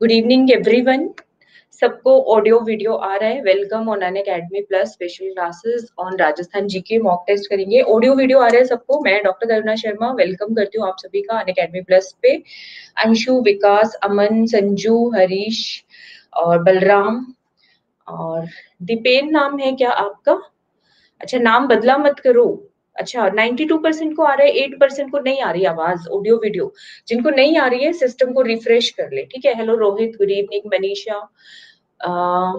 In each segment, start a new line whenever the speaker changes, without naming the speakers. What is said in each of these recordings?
Good evening everyone सबको audio video आ रहा है. Welcome on Unacademy plus special classes on Rajasthan GK mock test करेंगे. Audio video आ रहा है सबको. मैं डॉक्टर करुणा शर्मा वेलकम करती हूँ आप सभी का अन अकेडमी प्लस पे. अंशु, विकास, अमन, संजू, हरीश और बलराम और दीपेन नाम है क्या आपका? अच्छा नाम बदला मत करो. अच्छा 92 परसेंट को आ रहा है 8 परसेंट को नहीं आ रही आवाज़ ऑडियो वीडियो जिनको नहीं आ रही है सिस्टम को रिफ्रेश कर ले, ठीक है? Hello Rohit good evening Manisha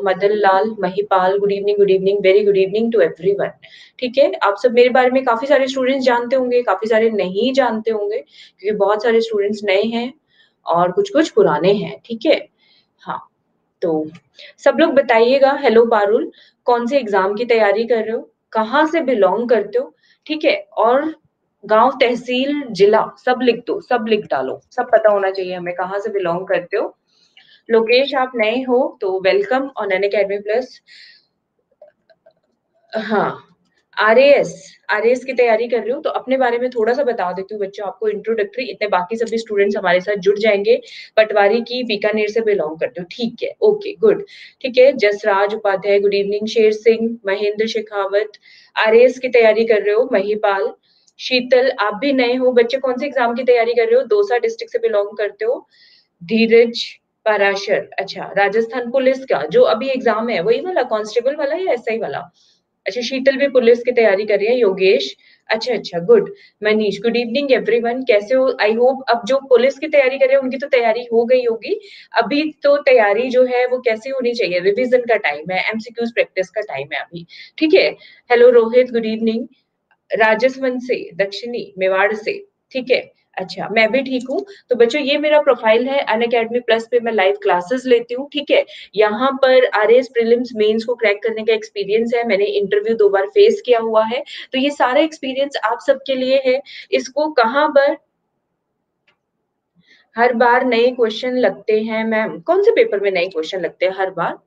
Madan Lal, Mahipal good evening good evening very good evening to everyone ठीक है? आप सब मेरे बारे में काफ़ी सारे स्टूडेंट्स जानते होंगे, काफ़ी सारे नहीं जानते होंगे, क्योंकि बहुत सारे स्टूडेंट्स नए हैं और कुछ कुछ पुराने हैं, ठीक है? हाँ तो सब लोग बताइएगा हेलो पारुल कौन से एग्ज़ाम की तैयारी कर रहे हो, कहाँ से बिलोंग करते हो ठीक है? और गाँव तहसील, जिला, सब लिख दो, सब लिख डालो। सब पता होना चाहिए हमें कहाँ से बिलोंग करते हो। लोकेश, आप नए हो तो welcome on Unacademy plus हाँ आर एस की तैयारी कर रही हूँ तो अपने बारे में थोड़ा सा बता देती हूँ बच्चों, आपको इंट्रोडक्टरी इतने बाकी सभी स्टूडेंट्स हमारे साथ जुड़ जाएँगे, पटवारी की बीकानेर से बिलोंग करते हो। ठीक है ओके गुड ठीक है, Jasraj Upadhyay good evening Sher Singh, Mahendra Shekhawat RS की तैयारी कर रहे हो, महीपाल। शीतल, आप भी नए हो। बच्चे कौन से एग्ज़ाम की तैयारी कर रहे हो? दोसा डिस्ट्रिक्ट से बिलोंग करते हो। धीरज पराशर। अच्छा राजस्थान पुलिस का जो अभी एग्ज़ाम है, वही वाला कांस्टेबल वाला या एसआई वाला? अच्छा शीतल भी पुलिस की तैयारी कर रही है, योगेश। अच्छा अच्छा good Manish good evening everyone कैसे हो? आई होप अब जो पुलिस की तैयारी कर रहे हैं, उनकी तो तैयारी हो गई होगी। अभी तो तैयारी जो है, वो कैसे होनी चाहिए? रिविजन का टाइम है एमसीक्यूज प्रैक्टिस का टाइम है अभी। ठीक है? Hello Rohit good evening Rajasthan से दक्षिणी मेवाड़ से। ठीक है? अच्छा मैं भी ठीक हूँ। तो बच्चों, ये मेरा प्रोफ़ाइल है अन अकेडमी प्लस पे मैं लाइव क्लासेस लेती हूँ, ठीक है? यहाँ पर आर एस प्रिलिम्स मेन्स को क्रैक करने का एक्सपीरियंस है, मैंने इंटरव्यू दो बार फेस किया हुआ है। तो ये सारा एक्सपीरियंस आप सबके लिए है। इसको कहाँ पर हर बार नए क्वेश्चन लगते हैं, मैम? कौन से पेपर में नए क्वेश्चन लगते हैं हर बार?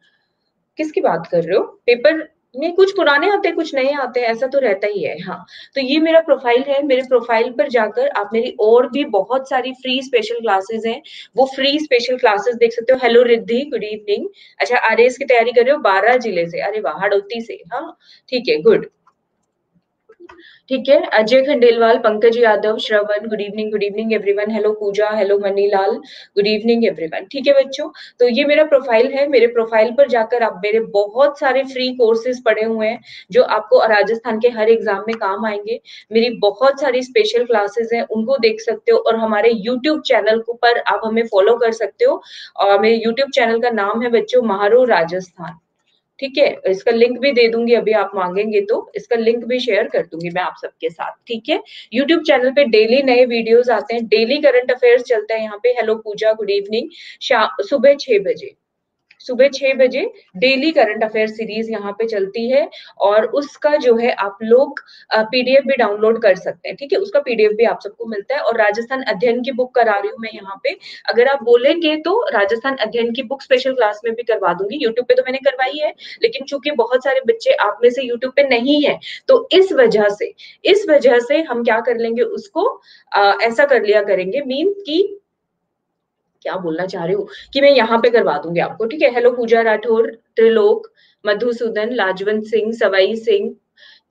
किसकी बात कर रहे हो? पेपर नहीं, कुछ पुराने आते हैं कुछ नए आते हैं ऐसा तो रहता ही है हाँ। तो ये मेरा प्रोफ़ाइल है, मेरे प्रोफ़ाइल पर जाकर आप मेरी और भी बहुत सारी फ्री स्पेशल क्लासेस हैं। वो फ्री स्पेशल क्लासेस देख सकते हो। हेलो रिद्धि गुड इवनिंग अच्छा आरएस की तैयारी कर रहे हो? बारह ज़िले से। अरे वाह, हड़ौती से हाँ। ठीक है गुड ठीक है? Ajay Khandelwal, Pankaj Yadav, Shravan good evening good evening everyone hello Pooja. Hello Manilal. Good evening everyone ठीक है बच्चों? तो ये मेरा प्रोफ़ाइल है. मेरे प्रोफ़ाइल पर जाकर आप मेरे बहुत सारे फ्री कोर्सेज पढ़े हुए हैं, जो आपको राजस्थान के हर एग्ज़ाम में काम आएँगे. मेरी बहुत सारी स्पेशल क्लासेस हैं. उनको देख सकते हो और हमारे यूट्यूब चैनल पर आप हमें फॉलो कर सकते हो. और मेरे यूट्यूब चैनल का नाम है बच्चों, महारो राजस्थान. ठीक है, इसका लिंक भी दे दूँगी, अभी आप मांगेंगे तो इसका लिंक भी शेयर कर दूँगी मैं आप सबके साथ, ठीक है? यूट्यूब चैनल पे डेली नए वीडियोस आते हैं डेली करंट अफेयर्स चलते हैं यहाँ पे। हेलो पूजा गुड इवनिंग शाम, सुबह छह बजे। सुबह छह बजे डेली करंट अफेयर सीरीज़ यहाँ पे चलती है और उसका जो है आप लोग पीडीएफ भी डाउनलोड कर सकते हैं, ठीक है? उसका पीडीएफ भी आप सबको मिलता है और राजस्थान अध्ययन की बुक करा रही हूँ मैं यहाँ पे। अगर आप बोलेंगे तो राजस्थान अध्ययन की बुक स्पेशल क्लास में भी करवा दूँगी। यूट्यूब पे तो मैंने करवाई है, लेकिन चूँकि बहुत सारे बच्चे आप में से यूट्यूब पे नहीं है तो इस वजह से, इस वजह से हम क्या कर लेंगे उसको ऐसा कर लिया करेंगे। मीन की क्या बोलना चाह रहे हो? कि मैं यहाँ पे करवा दूँगी आपको, ठीक है? हेलो पूजा राठौर त्रिलोक मधुसूदन लाजवंत सिंह सवाई सिंह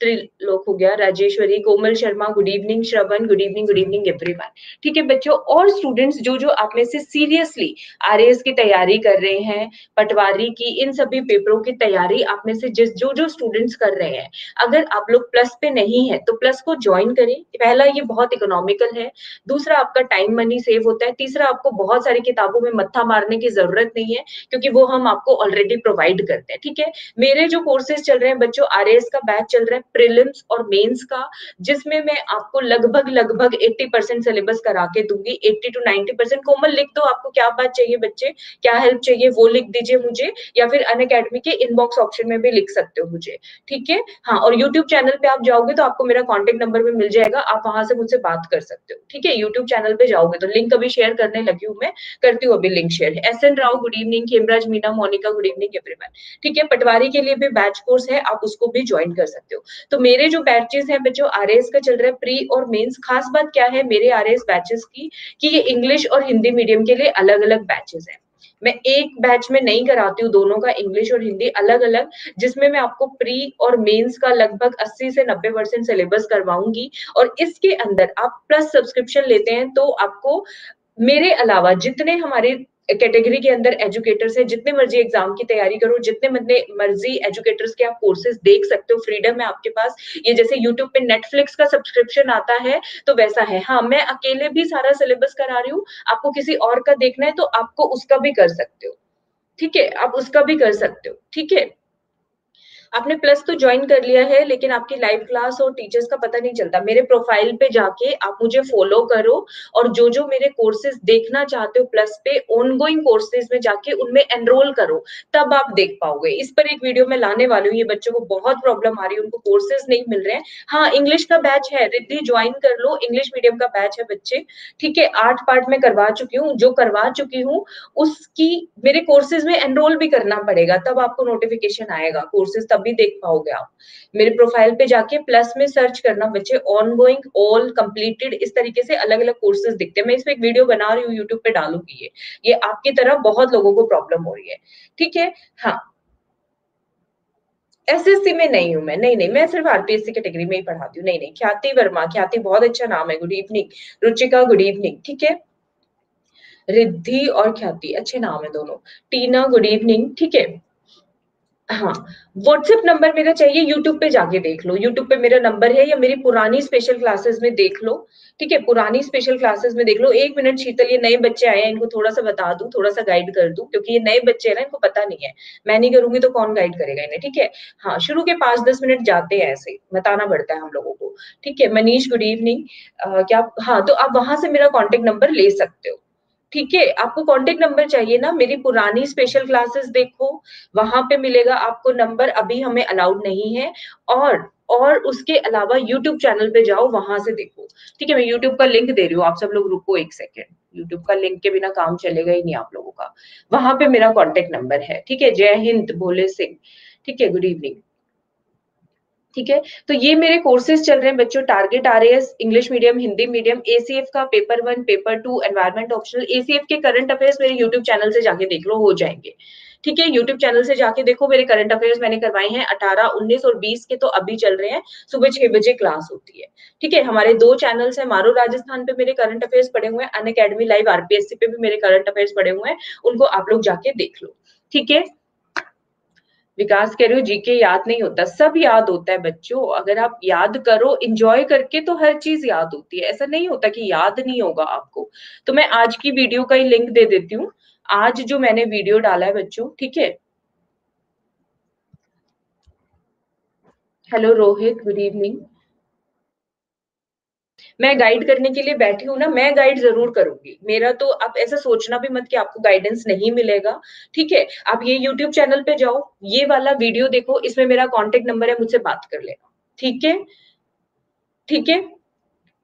त्रिलोक हो गया, Rajeshwari, Komal Sharma good evening Shravan good evening good evening everyone ठीक है बच्चों, और स्टूडेंट्स जो जो आप में से सीरियसली आर की तैयारी कर रहे हैं, पटवारी की, इन सभी पेपरों की तैयारी आप में से जिस, जो जो स्टूडेंट्स कर रहे हैं, अगर आप लोग प्लस पे नहीं है तो प्लस को ज्वाइन करें। पहला ये बहुत इकोनॉमिकल है, दूसरा आपका टाइम मनी सेव होता है, तीसरा आपको बहुत सारी किताबों में मत्था मारने की ज़रूरत नहीं है, क्योंकि वो हम आपको ऑलरेडी प्रोवाइड करते हैं। ठीक है, मेरे जो कोर्सेज चल रहे हैं बच्चों आर का बैच चल रहा है प्रिलिम्स और मेंस का, जिसमें मैं आपको लगभग लगभग 80 परसेंट सिलेबस करा के दूँगी। 80 टू 90 परसेंट कोमल लिख दो, आपको क्या बात चाहिए बच्चे? क्या हेल्प चाहिए वो लिख दीजिए मुझे, या फिर अन के इनबॉक्स ऑप्शन में भी लिख सकते हो मुझे। ठीक है? हाँ और यूट्यूब चैनल पे आप जाओगे तो आपको मेरा कॉन्टेक्ट नंबर भी मिल जाएगा। आप वहाँ से मुझसे बात कर सकते हो। ठीक है? यूट्यूब चैनल पे जाओगे तो लिंक अभी शेयर करने लगी हूँ मैं। करती हूँ अभी link share S N Rao good evening Khemraj Meena Monica good evening everyone ठीक है? पटवारी के लिए भी बैच कोर्स है, आप उसको भी ज्वाइन कर सकते हो। तो मेरे जो बैचेस हैं बच्चों आर का चल रहा है प्री और मेंस खास बात क्या है मेरे आर बैचेस की, कि ये इंग्लिश और हिंदी मीडियम के लिए अलग अलग बैचेस हैं। मैं एक बैच में नहीं कराती हूँ दोनों का इंग्लिश और हिंदी अलग अलग जिसमें मैं आपको प्री और मेंस का लगभग 80 से 90 परसेंट सिलेबस करवाऊँगी। और इसके अंदर आप प्लस सब्सक्रिप्शन लेते हैं तो आपको मेरे अलावा जितने हमारे कैटेगरी के अंदर एजुकेटर्स है, जितने मर्ज़ी एग्ज़ाम की तैयारी करो, जितने मर्ज़ी एजुकेटर्स के आप कोर्सेज देख सकते हो फ्रीडम है आपके पास। ये जैसे यूट्यूब पे नेटफ्लिक्स का सब्सक्रिप्शन आता है तो वैसा है। हाँ मैं अकेले भी सारा सिलेबस करा रही हूँ, आपको किसी और का देखना है तो आपको उसका भी कर सकते हो। ठीक है, आप उसका भी कर सकते हो। ठीक है? आपने प्लस तो ज्वाइन कर लिया है, लेकिन आपकी लाइव क्लास और टीचर्स का पता नहीं चलता। मेरे प्रोफ़ाइल पे जाके आप मुझे फॉलो करो और जो जो मेरे कोर्सेज देखना चाहते हो प्लस पे ऑनगोइंग कोर्सेज में जाके उनमें एनरोल करो, तब आप देख पाओगे। इस पर एक वीडियो में लाने वाली हूँ, ये बच्चों को बहुत प्रॉब्लम आ रही है, उनको कोर्सेज नहीं मिल रहे हैं। हाँ इंग्लिश का बैच है, रिद्धि ज्वाइन कर लो इंग्लिश मीडियम का बैच है बच्चे। ठीक है, आठ पार्ट में करवा चुकी हूँ, जो करवा चुकी हूँ, उसकी मेरे कोर्सेज में एनरोल भी करना पड़ेगा, तब आपको नोटिफिकेशन आएगा कोर्सेज तब भी देख पाओगे आप। मेरे प्रोफ़ाइल पे जाके प्लस में सर्च करना बच्चे ऑन गोइंग ऑल कंप्लीटेड इस तरीके से अलग अलग कोर्सेज दिखते हैं। मैं इसमें एक वीडियो बना रही हूँ यूट्यूब पे डालूँगी ये ये आपकी तरह बहुत लोगों को प्रॉब्लम हो रही है। ठीक है? हाँ। एसएससी में नहीं हूँ मैं, नहीं नहीं, मैं सिर्फ़ आरपीएससी कैटेगरी में ही पढ़ाती हूँ। नहीं नहीं, ख्याति वर्मा, ख्याति बहुत अच्छा नाम है good evening Ruchika good evening ठीक है? रिद्धि और ख्याति, अच्छे नाम है दोनों। टीना गुड इवनिंग ठीक है? हाँ व्हाट्सएप नंबर मेरा चाहिए यूट्यूब पे जाके देख लो। यूट्यूब पे मेरा नंबर है या मेरी पुरानी स्पेशल क्लासेस में देख लो। ठीक है, पुरानी स्पेशल क्लासेस में देख लो। एक मिनट शीतल, ये नए बच्चे आए हैं, इनको थोड़ा सा बता दूँ थोड़ा सा गाइड कर दूँ, क्योंकि ये नए बच्चे हैं ना, इनको पता नहीं है। मैं नहीं करूँगी तो कौन गाइड करेगा इन्हें? ठीक है? हाँ शुरू के पाँच दस मिनट जाते हैं ऐसे, बताना पड़ता है हम लोगों को। ठीक है, मनीष गुड इवनिंग क्या हाँ तो आप वहाँ से मेरा कॉन्टेक्ट नंबर ले सकते हो। ठीक है, आपको कॉन्टेक्ट नंबर चाहिए ना, मेरी पुरानी स्पेशल क्लासेस देखो, वहाँ पे मिलेगा आपको नंबर अभी हमें अलाउड नहीं है, और और उसके अलावा यूट्यूब चैनल पे जाओ, वहाँ से देखो। ठीक है, मैं यूट्यूब का लिंक दे रही हूँ, आप सब लोग रुको एक सेकेंड यूट्यूब का लिंक के बिना काम चलेगा ही नहीं आप लोगों का। वहाँ पे मेरा कॉन्टेक्ट नंबर है, ठीक है, जय हिंद, भोले सिंह। ठीक है गुड इवनिंग ठीक है? तो ये मेरे कोर्सेज चल रहे हैं, बच्चों टारगेट आ रहे हैं English medium Hindi medium ACF का paper one paper two environment optional ACF के करंट अफेयर्स मेरे यूट्यूब चैनल से जाके देख लो, हो जाएँगे। ठीक है? यूट्यूब चैनल से जाके देखो, मेरे करंट अफेयर्स मैंने करवाए हैं, अठारह, उन्नीस और बीस के तो अभी चल रहे हैं, सुबह छह बजे क्लास होती है। ठीक है? हमारे दो चैनल्स हैं, मारो राजस्थान पे मेरे करंट अफेयर्स पड़े हुए हैं अन अकेडमी लाइव आरपीएससी पे भी मेरे करंट अफेयर्स पड़े हुए हैं, उनको आप लोग जाके देख लो। ठीक है? विकास कह रहे हो जीके याद नहीं होता, सब याद होता है बच्चों। अगर आप याद करो इंजॉय करके तो हर चीज़ याद होती है। ऐसा नहीं होता कि याद नहीं होगा आपको। तो मैं आज की वीडियो का ही लिंक दे देती हूँ। आज जो मैंने वीडियो डाला है बच्चों, ठीक है? हेलो रोहित गुड इवनिंग मैं गाइड करने के लिए बैठी हूँ ना, मैं गाइड ज़रूर करूँगी। मेरा तो आप ऐसा सोचना भी मत कि आपको गाइडेंस नहीं मिलेगा। ठीक है? आप ये यूट्यूब चैनल पे जाओ, ये वाला वीडियो देखो, इसमें मेरा कॉन्टेक्ट नंबर है, मुझसे बात कर लेना। ठीक है? ठीक है?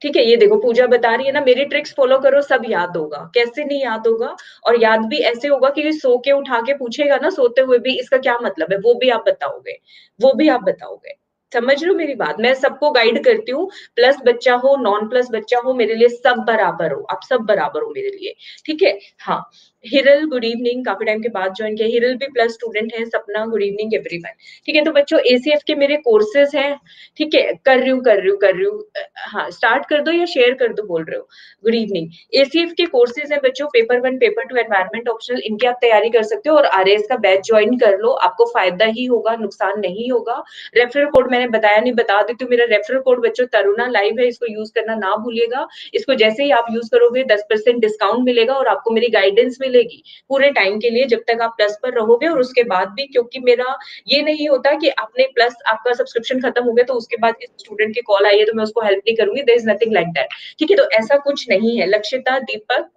ठीक है, ये देखो, पूजा बता रही है ना, मेरी ट्रिक्स फॉलो करो, सब याद होगा। कैसे नहीं याद होगा? और याद भी ऐसे होगा कि सो के उठा के पूछेगा ना, सोते हुए भी, इसका क्या मतलब है? वो भी आप बताओगे। वो भी आप बताओगे। समझ लो मेरी बात। मैं सबको गाइड करती हूँ प्लस बच्चा हो नॉन प्लस बच्चा हो, मेरे लिए सब बराबर हो। आप सब बराबर हो मेरे लिए। ठीक है? हाँ। हिरल गुड इवनिंग काफ़ी टाइम के बाद ज्वाइन किया हिरल भी प्लस स्टूडेंट है सपना गुड इवनिंग एवरीवन ठीक है तो बच्चों एसीएफ के मेरे कोर्सेज हैं। ठीक है, कर रही हूँ, कर रही हूँ, कर रही हूँ। हाँ स्टार्ट कर दो या शेयर कर दो, बोल रहे हो। गुड इवनिंग एसीएफ के कोर्सेज हैं बच्चों paper one paper two environment optional इनकी आप तैयारी कर सकते हो और आर का बैच ज्वाइन कर लो। आपको फ़ायदा ही होगा, नुकसान नहीं होगा। रेफरल कोड मैंने बताया नहीं, बता देती हूँ। मेरा रेफरल कोड बच्चों तरुणा लाइव है। इसको यूज़ करना ना भूलिएगा। इसको जैसे ही आप यूज़ करोगे, दस डिस्काउंट मिलेगा और आपको मेरी गाइडेंस में मिलेगी पूरे टाइम के लिए जब तक आप प्लस पर रहोगे और उसके बाद भी, क्योंकि मेरा ये नहीं होता कि आपने प्लस आपका सब्सक्रिप्शन खत्म हो गया तो उसके बाद स्टूडेंट की कॉल आई है तो मैं उसको हेल्प नहीं करूँगी there is nothing like that ठीक है तो ऐसा कुछ नहीं है। लक्ष्यता दीपक।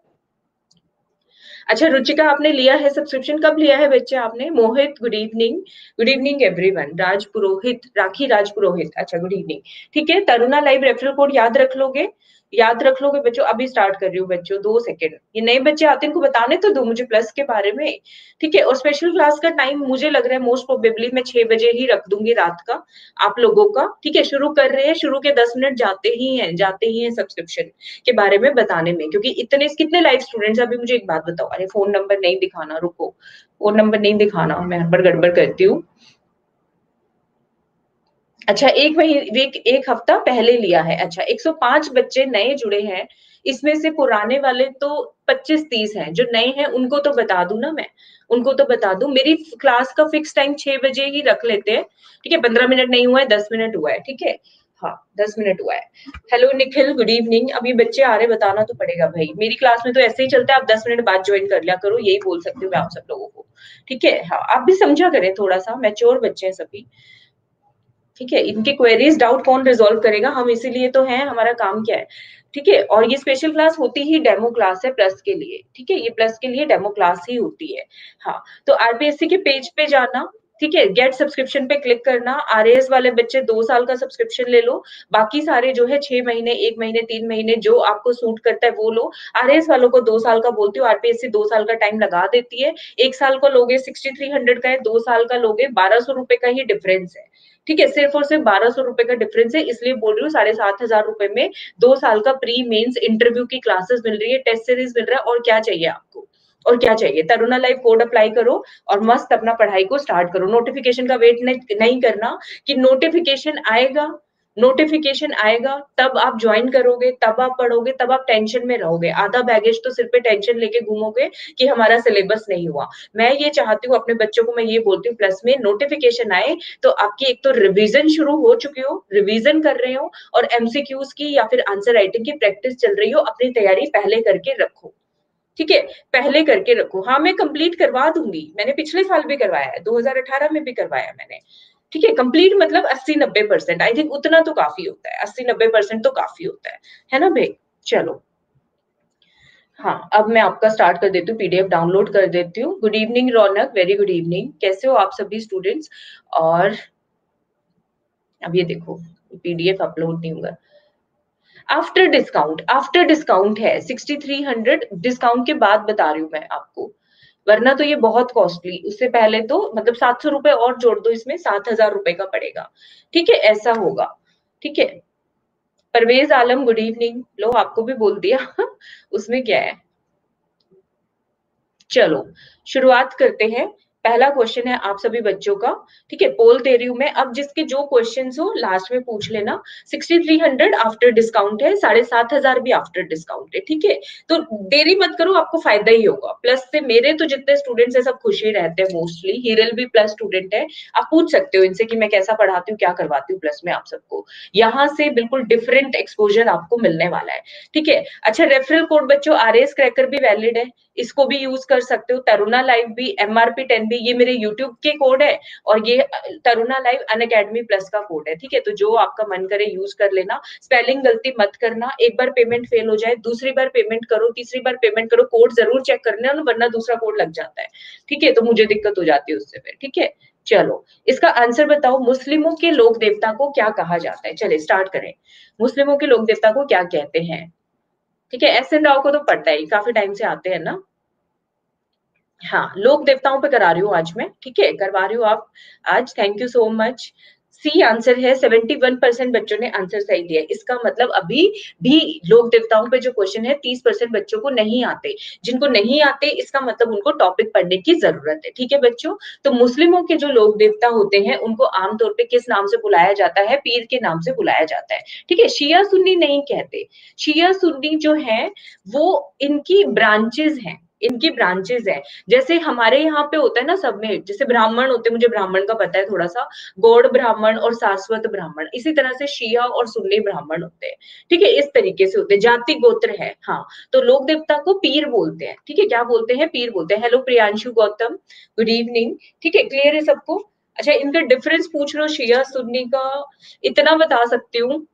अच्छा रुचिका, आपने लिया है सब्सक्रिप्शन कब लिया है बच्चे आपने? Mohit good evening good evening everyone Raj Purohit, Rakhi Raj Purohit. अच्छा गुड इवनिंग ठीक है, तरुणा लाइव रेफरल कोड याद रख लोगे? याद रख लो कि बच्चों, अभी स्टार्ट कर रही हूँ बच्चों, दो सेकंड ये नए बच्चे आते हैं, इनको बताने तो दो मुझे प्लस के बारे में। ठीक है? और स्पेशल क्लास का टाइम मुझे लग रहा है मोस्ट प्रोबेबली मैं छह बजे ही रख दूँगी रात का, आप लोगों का। ठीक है? शुरू कर रहे हैं, शुरू के दस मिनट जाते ही हैं, जाते ही हैं सब्सक्रिप्शन के बारे में बताने में। क्योंकि इतने, कितने लाइव स्टूडेंट्स अभी मुझे एक बात बताओ। अरे फ़ोन नंबर नहीं दिखाना, रुको। फ़ोन नंबर नहीं दिखाना, मैं हड़बड़ गड़बड़ करती हूँ। अच्छा एक महीने एक, एक हफ़्ता पहले लिया है। अच्छा 105 बच्चे नए जुड़े हैं। इसमें से पुराने वाले तो 25-30 हैं। जो नए हैं उनको तो बता दू ना मैं? उनको तो बता दू। मेरी क्लास का फिक्स टाइम छह बजे ही रख लेते हैं। ठीक है पंद्रह मिनट नहीं हुआ है दस मिनट हुआ है। ठीक है? हाँ दस मिनट हुआ है। Hello Nikhil good evening. अभी बच्चे आ रहे बताना तो पड़ेगा भाई। मेरी क्लास में तो ऐसे ही चलता है। आप दस मिनट बाद ज्वाइन कर लिया करो। यही बोल सकती हूँ मैं आप सब लोगों को। ठीक है? हाँ आप भी समझा करें थोड़ा सा। मैच्योर बच्चे हैं सभी। ठीक है, इनके क्वेरीज डाउट कौन रिजोल्व करेगा? हम इसीलिए तो हैं, हमारा काम क्या है? ठीक है, और ये स्पेशल क्लास होती ही डेमो क्लास है प्लस के लिए। ठीक है, ये प्लस के लिए डेमो क्लास ही होती है। हाँ तो आरपीएससी के पेज पे जाना, ठीक है गेट सब्सक्रिप्शन पे क्लिक करना आर वाले बच्चे दो साल का सब्सक्रिप्शन ले लो, बाकी सारे जो है छह महीने, एक महीने, तीन महीने जो आपको सूट करता है वो लो। आरएस वालों को दो साल का बोलती हूँ आरपीएससी दो साल का टाइम लगा देती है। एक साल का लोगे सिक्सटी थ्री हंड्रेड का है, दो साल का लोगे बारह सौ रुपए का ही डिफरेंस है। ठीक है, सिर्फ़ और सिर्फ़ बारह सौ रुपए का डिफरेंस है, इसलिए बोल रही हूँ, साढ़े सात हज़ार रुपए में दो साल का प्री मेन्स इंटरव्यू की क्लासेस मिल रही है टेस्ट सीरीज़ मिल रहा है, और क्या चाहिए आपको? और क्या चाहिए? तरुणा लाइव कोड अप्लाई करो और मस्त अपना पढ़ाई को स्टार्ट करो। नोटिफिकेशन का वेट नहीं करना कि नोटिफिकेशन आएगा। नोटिफिकेशन आएगा, तब आप ज्वाइन करोगे, तब आप पढ़ोगे, तब आप टेंशन में रहोगे। आधा बैगेज तो सिर पे टेंशन लेके घूमोगे कि हमारा सिलेबस नहीं हुआ। मैं ये चाहती हूँ, अपने बच्चों को मैं ये बोलती हूँ प्लस में नोटिफिकेशन आए तो आपकी एक तो रिविजन शुरू हो चुकी हो रिविजन कर रहे हो, और एमसीक्यूज की या फिर आंसर राइटिंग की प्रैक्टिस चल रही हो, अपनी तैयारी पहले करके रखो। ठीक है? पहले करके रखो। हाँ मैं कंप्लीट करवा दूँगी। मैंने पिछले साल भी करवाया है 2018 में भी करवाया मैंने। ठीक है कंप्लीट मतलब अस्सी नब्बे परसेंट आई थिंक उतना तो काफ़ी होता है, अस्सी नब्बे परसेंट तो काफ़ी होता है। है ना भाई? चलो। हाँ अब मैं आपका स्टार्ट कर देती हूँ पीडीएफ डाउनलोड कर देती हूँ। Good evening Raunak very good evening कैसे हो आप सभी स्टूडेंट्स और अब ये देखो पीडीएफ अपलोड नहीं होगा। आफ्टर डिस्काउंट आफ्टर डिस्काउंट है सिक्सटी थ्री हंड्रेड डिस्काउंट के बाद बता रही हूँ मैं आपको। वरना तो ये बहुत कॉस्टली उससे पहले तो मतलब सात सौ रुपए और जोड़ दो इसमें, सात हज़ार रुपए का पड़ेगा। ठीक है, ऐसा होगा। ठीक है? परवेज आलम गुड इवनिंग लो, आपको भी बोल दिया। उसमें क्या है? चलो, शुरुआत करते हैं। पहला क्वेश्चन है आप सभी बच्चों का, ठीक है? पोल दे रही हूँ मैं। अब जिसके जो क्वेश्चन हो लास्ट में पूछ लेना। Sixty three hundred after discount है, साढ़े सात हज़ार भी आफ्टर डिस्काउंट है, ठीक है? तो देरी मत करो, आपको फ़ायदा ही होगा। प्लस से मेरे तो जितने स्टूडेंट्स है, सब खुश ही रहते हैं मोस्टली हीरल भी प्लस स्टूडेंट है। आप पूछ सकते हो इनसे कि मैं कैसा पढ़ाती हूँ, क्या करवाती हूँ प्लस में आप सबको। यहाँ से बिल्कुल डिफरेंट एक्सपोजर आपको मिलने वाला है, ठीक है? अच्छा रेफरल कोड बच्चों आरएस क्रैकर भी वैलिड है। इसको भी यूज़ कर सकते हो। तरुणा लाइव भी एम आर पी टेन भी, ये मेरे यूट्यूब के कोड है और ये Taruna live Unacademy plus का कोड है, ठीक है? तो जो आपका मन करे यूज़ कर लेना। स्पेलिंग गलती मत करना। एक बार पेमेंट फेल हो जाए, दूसरी बार पेमेंट करो, तीसरी बार पेमेंट करो कोड ज़रूर चेक करना वरना दूसरा कोड लग जाता है। ठीक है? तो मुझे दिक्कत हो जाती है उससे फिर, ठीक है? चलो, इसका आंसर बताओ। मुस्लिमों के लोक देवता को क्या कहा जाता है? चले स्टार्ट करें। मुस्लिमों के लोक देवता को क्या कहते हैं? ठीक है एस एन राव को तो पड़ता है काफ़ी टाइम से आते हैं ना। हाँ लोक देवताओं पे करा रही हूँ आज मैं, ठीक है, करवा रही हूँ आप, आज thank you so much C answer है 71 परसेंट बच्चों ने आंसर सही दिया इसका मतलब अभी भी लोक देवताओं पे जो क्वेश्चन है 30 परसेंट बच्चों को नहीं आते। जिनको नहीं आते, इसका मतलब उनको टॉपिक पढ़ने की ज़रूरत है। ठीक है बच्चों? तो मुस्लिमों के जो लोक देवता होते हैं, उनको आमतौर पर किस नाम से बुलाया जाता है? पीर के नाम से बुलाया जाता है। ठीक है? शिया सुन्नी नहीं कहते। शिया सुन्नी जो है, वो इनकी ब्रांचेज हैं। इनकी ब्रांचेस है। जैसे हमारे यहाँ पे होता है ना सब में, जैसे ब्राह्मण होते हैं, मुझे ब्राह्मण का पता है थोड़ा सा गौड़ ब्राह्मण और सारस्वत ब्राह्मण, इसी तरह से शिया और सुन्नी ब्राह्मण होते हैं। ठीक है, इस तरीके से होते हैं। जाति गोत्र है हाँ। तो लोक देवता को पीर बोलते हैं। ठीक है, क्या बोलते हैं? पीर बोलते हैं। Hello Priyanshu Gautam good evening ठीक है क्लियर है सबको? अच्छा इनका डिफरेंस पूछ रहे हो शिया, सुन्नी का। इतना बता सकती हूँ।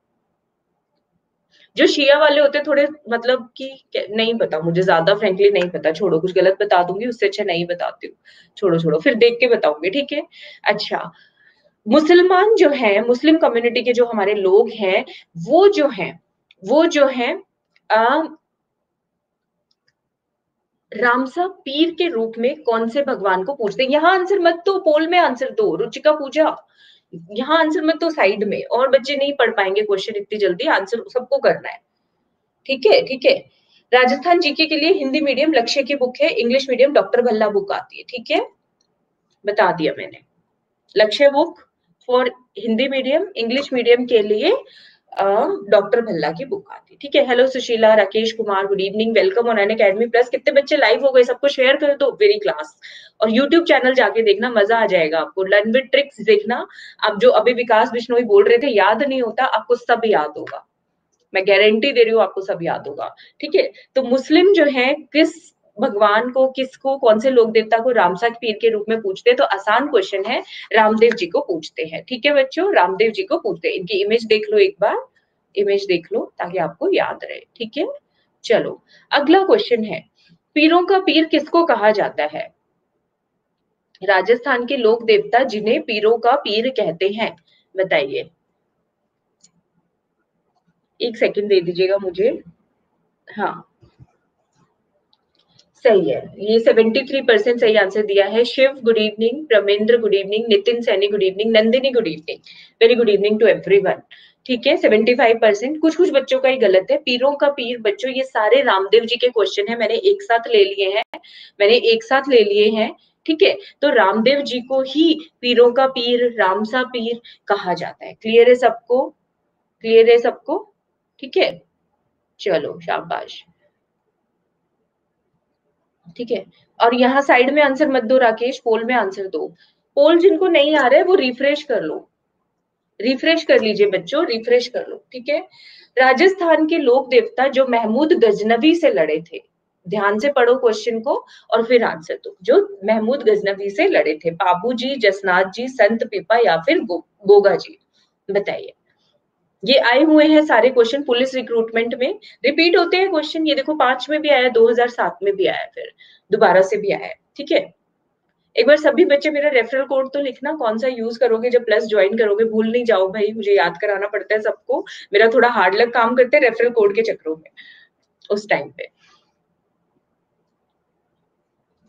जो शिया वाले होते थोड़े मतलब कि नहीं पता, मुझे ज़्यादा फ्रेंकली नहीं पता। छोड़ो, कुछ गलत बता दूँगी, उससे अच्छा नहीं बताती हूँ। छोड़ो छोड़ो, फिर देख के बताऊँगी, ठीक है? अच्छा मुसलमान जो है, मुस्लिम कम्युनिटी के जो हमारे लोग हैं, वो जो है, वो जो है रामसा पीर के रूप में कौन से भगवान को पूछते हैं? यहाँ आंसर मत दो पोल में आंसर दो, रुचिका पूजा। यहाँ आंसर मत तो साइड में, और बच्चे नहीं पढ़ पाएँगे क्वेश्चन इतनी जल्दी आंसर सबको करना है। ठीक है ठीक है? राजस्थान जीके के लिए हिंदी मीडियम लक्ष्य की बुक है English medium doctor Bhalla book आती है, ठीक है? बता दिया मैंने। Lakshya book for Hindi medium English medium के लिए डॉक्टर भल्ला की बुक आती। ठीक है? Hello Sushila, Rakesh Kumar good evening welcome on Unacademy plus कितने बच्चे लाइव हो गए? सबको शेयर कर दो वेरी क्लास और यूट्यूब चैनल जाके देखना, मज़ा आ जाएगा आपको। लर्न विद ट्रिक्स देखना। अब जो अभी विकास बिश्नोई बोल रहे थे, याद नहीं होता, आपको सब याद होगा। मैं गारंटी दे रही हूँ, आपको सब याद होगा। ठीक है? तो मुस्लिम जो है, किस भगवान को, किसको, कौन से लोक देवता को रामसा पीर के रूप में पूछते हैं तो आसान क्वेश्चन है, रामदेव जी को पूछते हैं। ठीक है बच्चों? रामदेव जी को पूछते हैं। इनकी इमेज देख लो एक बार। इमेज देख लो, ताकि आपको याद रहे। ठीक है? चलो, अगला क्वेश्चन है। पीरों का पीर किसको कहा जाता है? राजस्थान के लोक देवता जिन्हें पीरों का पीर कहते हैं। बताइए। एक सेकंड दे दीजिएगा मुझे। हाँ। सही है। ये 73 परसेंट सही आंसर दिया है। Shiv good evening Pramendra good evening Nitin, Saini good evening Nandini good evening very good evening to everyone ठीक है 75 परसेंट कुछ कुछ बच्चों का ही गलत है। पीरों का पीर, बच्चों, ये सारे रामदेव जी के क्वेश्चन है। मैंने एक साथ ले लिए हैं। मैंने एक साथ ले लिए हैं। ठीक है तो रामदेव जी को ही पीरों का पीर रामसा पीर कहा जाता है। क्लियर है सबको? क्लियर है सबको? ठीक है? चलो, शाबाश। ठीक है? और यहाँ साइड में आंसर मत दो राकेश पोल में आंसर दो। पोल जिनको नहीं आ रहा है वो रिफ्रेश कर लो। रिफ्रेश कर लीजिए बच्चों रिफ्रेश कर लो ठीक है? राजस्थान के लोक देवता जो महमूद गजनवी से लड़े थे। ध्यान से पढ़ो क्वेश्चन को और फिर आंसर दो। जो महमूद गजनवी से लड़े थे बाबू जी जसनाथ जी संत पिपा या फिर गो, गोगा जी बताइए। ये आए हुए हैं सारे क्वेश्चन पुलिस रिक्रूटमेंट में। रिपीट होते हैं क्वेश्चन ये देखो पाँच में भी आया 2007 में भी आया फिर, दोबारा से भी आया, ठीक है? एक बार सभी बच्चे मेरा रेफरल कोड तो लिखना, कौन सा यूज़ करोगे, जब प्लस ज्वाइन करोगे, भूल नहीं जाओ भाई, मुझे याद कराना पड़ता है सबको। मेरा थोड़ा हार्ड लक काम करते हैं रेफरल कोड के चक्रों में, उस टाइम पे।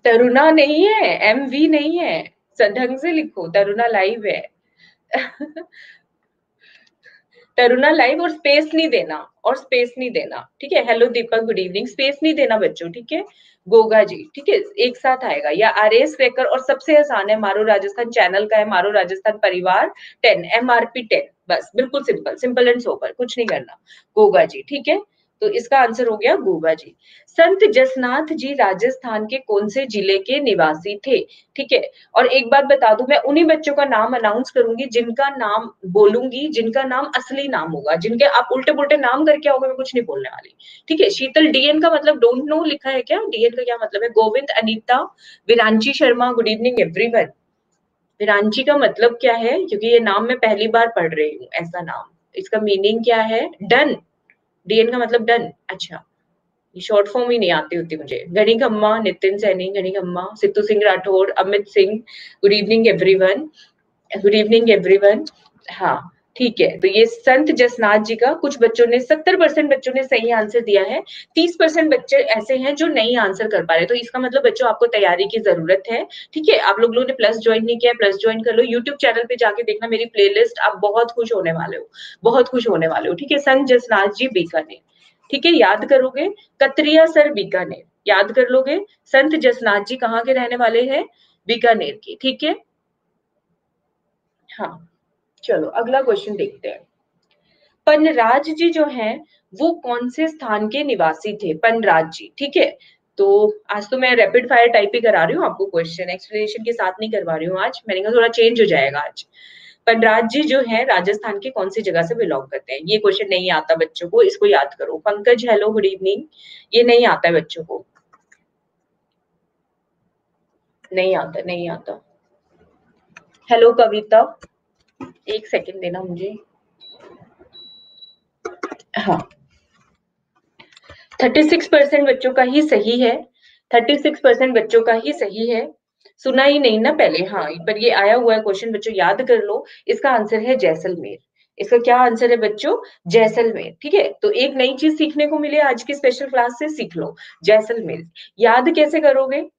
तरुणा नहीं है एम वी नहीं है ढंग से लिखो, तरुणा लाइव है। तरुणा लाइव और स्पेस नहीं देना, और स्पेस नहीं देना, ठीक है? Hello Deepak good evening space नहीं देना बच्चों, ठीक है? गोगा जी, ठीक है? एक साथ आएगा। या आर एस क्रेकर और सबसे आसान है, मारो राजस्थान चैनल का है, मारो राजस्थान परिवार ten M R P ten बस, बिल्कुल सिंपल सिंपल एंड सोपर कुछ नहीं करना। गोगा जी, ठीक है? तो इसका आंसर हो गया गोवा जी। संत जसनाथ जी राजस्थान के कौन से ज़िले के निवासी थे? ठीक है, और एक बात बता दूँ, मैं उन्हीं बच्चों का नाम अनाउंस करूँगी, जिनका नाम बोलूँगी, जिनका नाम असली नाम होगा, जिनके आप उल्टे पुल्टे नाम करके आओगे, मैं कुछ नहीं बोलने वाली। ठीक है, शीतल डीएन का मतलब डोंट नो लिखा है क्या? डीएन का क्या मतलब है? Govind, Anita, Viranchi, Sharma good evening everyone Viranchi का मतलब क्या है? क्योंकि ये नाम मैं पहली बार पढ़ रही हूँ, ऐसा नाम। इसका मीनिंग क्या है? डन। डीएन का मतलब डन अच्छा. शॉर्ट फॉर्म ही नहीं आती होती मुझे. खम्मा नितिन सैनी खम्मा Sidhu Singh Rathore, Amit Singh good evening everyone good evening everyone हाँ. ठीक है तो ये संत जसनाथ जी का कुछ बच्चों ने, सत्तर परसेंट बच्चों ने सही आंसर दिया है, तीस परसेंट बच्चे ऐसे हैं जो नहीं आंसर कर पा रहे तो इसका मतलब बच्चों, आपको तैयारी की ज़रूरत है, ठीक है, आप लोग लोगों ने प्लस ज्वाइन नहीं किया प्लस ज्वाइन कर लो यूट्यूब चैनल पे जाके देखना मेरी प्ले आप बहुत खुश होने वाले हो, बहुत खुश होने वाले हो, ठीक है, संत जसनाथ जी बीकानेर, ठीक है, याद करोगे, कतरिया सर बीकानेर, याद कर लोगे, संत जसनाथ जी कहाँ के रहने वाले हैं, बीकानेर के, ठीक है? हाँ चलो, अगला क्वेश्चन देखते हैं। पनराज जी जो हैं, वो कौन से स्थान के निवासी थे? पनराज जी, ठीक है? तो आज तो मैं रैपिड फायर टाइप ही करा रही हूँ आपको क्वेश्चन एक्सप्लेनेशन के साथ नहीं करवा रही हूँ आज। मैंने कहा थोड़ा चेंज हो जाएगा आज। पनराज जी जो है, राजस्थान के कौन सी जगह से बिलोंग करते हैं? ये क्वेश्चन नहीं आता बच्चों को, इसको याद करो। पंकज हेलो गुड इवनिंग ये नहीं आता है बच्चों को। नहीं आता नहीं आता। हेलो कविता। एक सेकंड देना मुझे। हाँ। थर्टी सिक्स परसेंट बच्चों का ही सही है। थर्टी सिक्स परसेंट बच्चों का ही सही है। सुना ही नहीं ना पहले। हाँ पर ये आया हुआ है क्वेश्चन बच्चों, याद कर लो। इसका आंसर है जैसलमेर। इसका क्या आंसर है बच्चों? जैसलमेर। ठीक है? तो एक नई चीज़ सीखने को मिले आज की स्पेशल क्लास से, सीख लो। जैसलमेर। याद कैसे करोगे?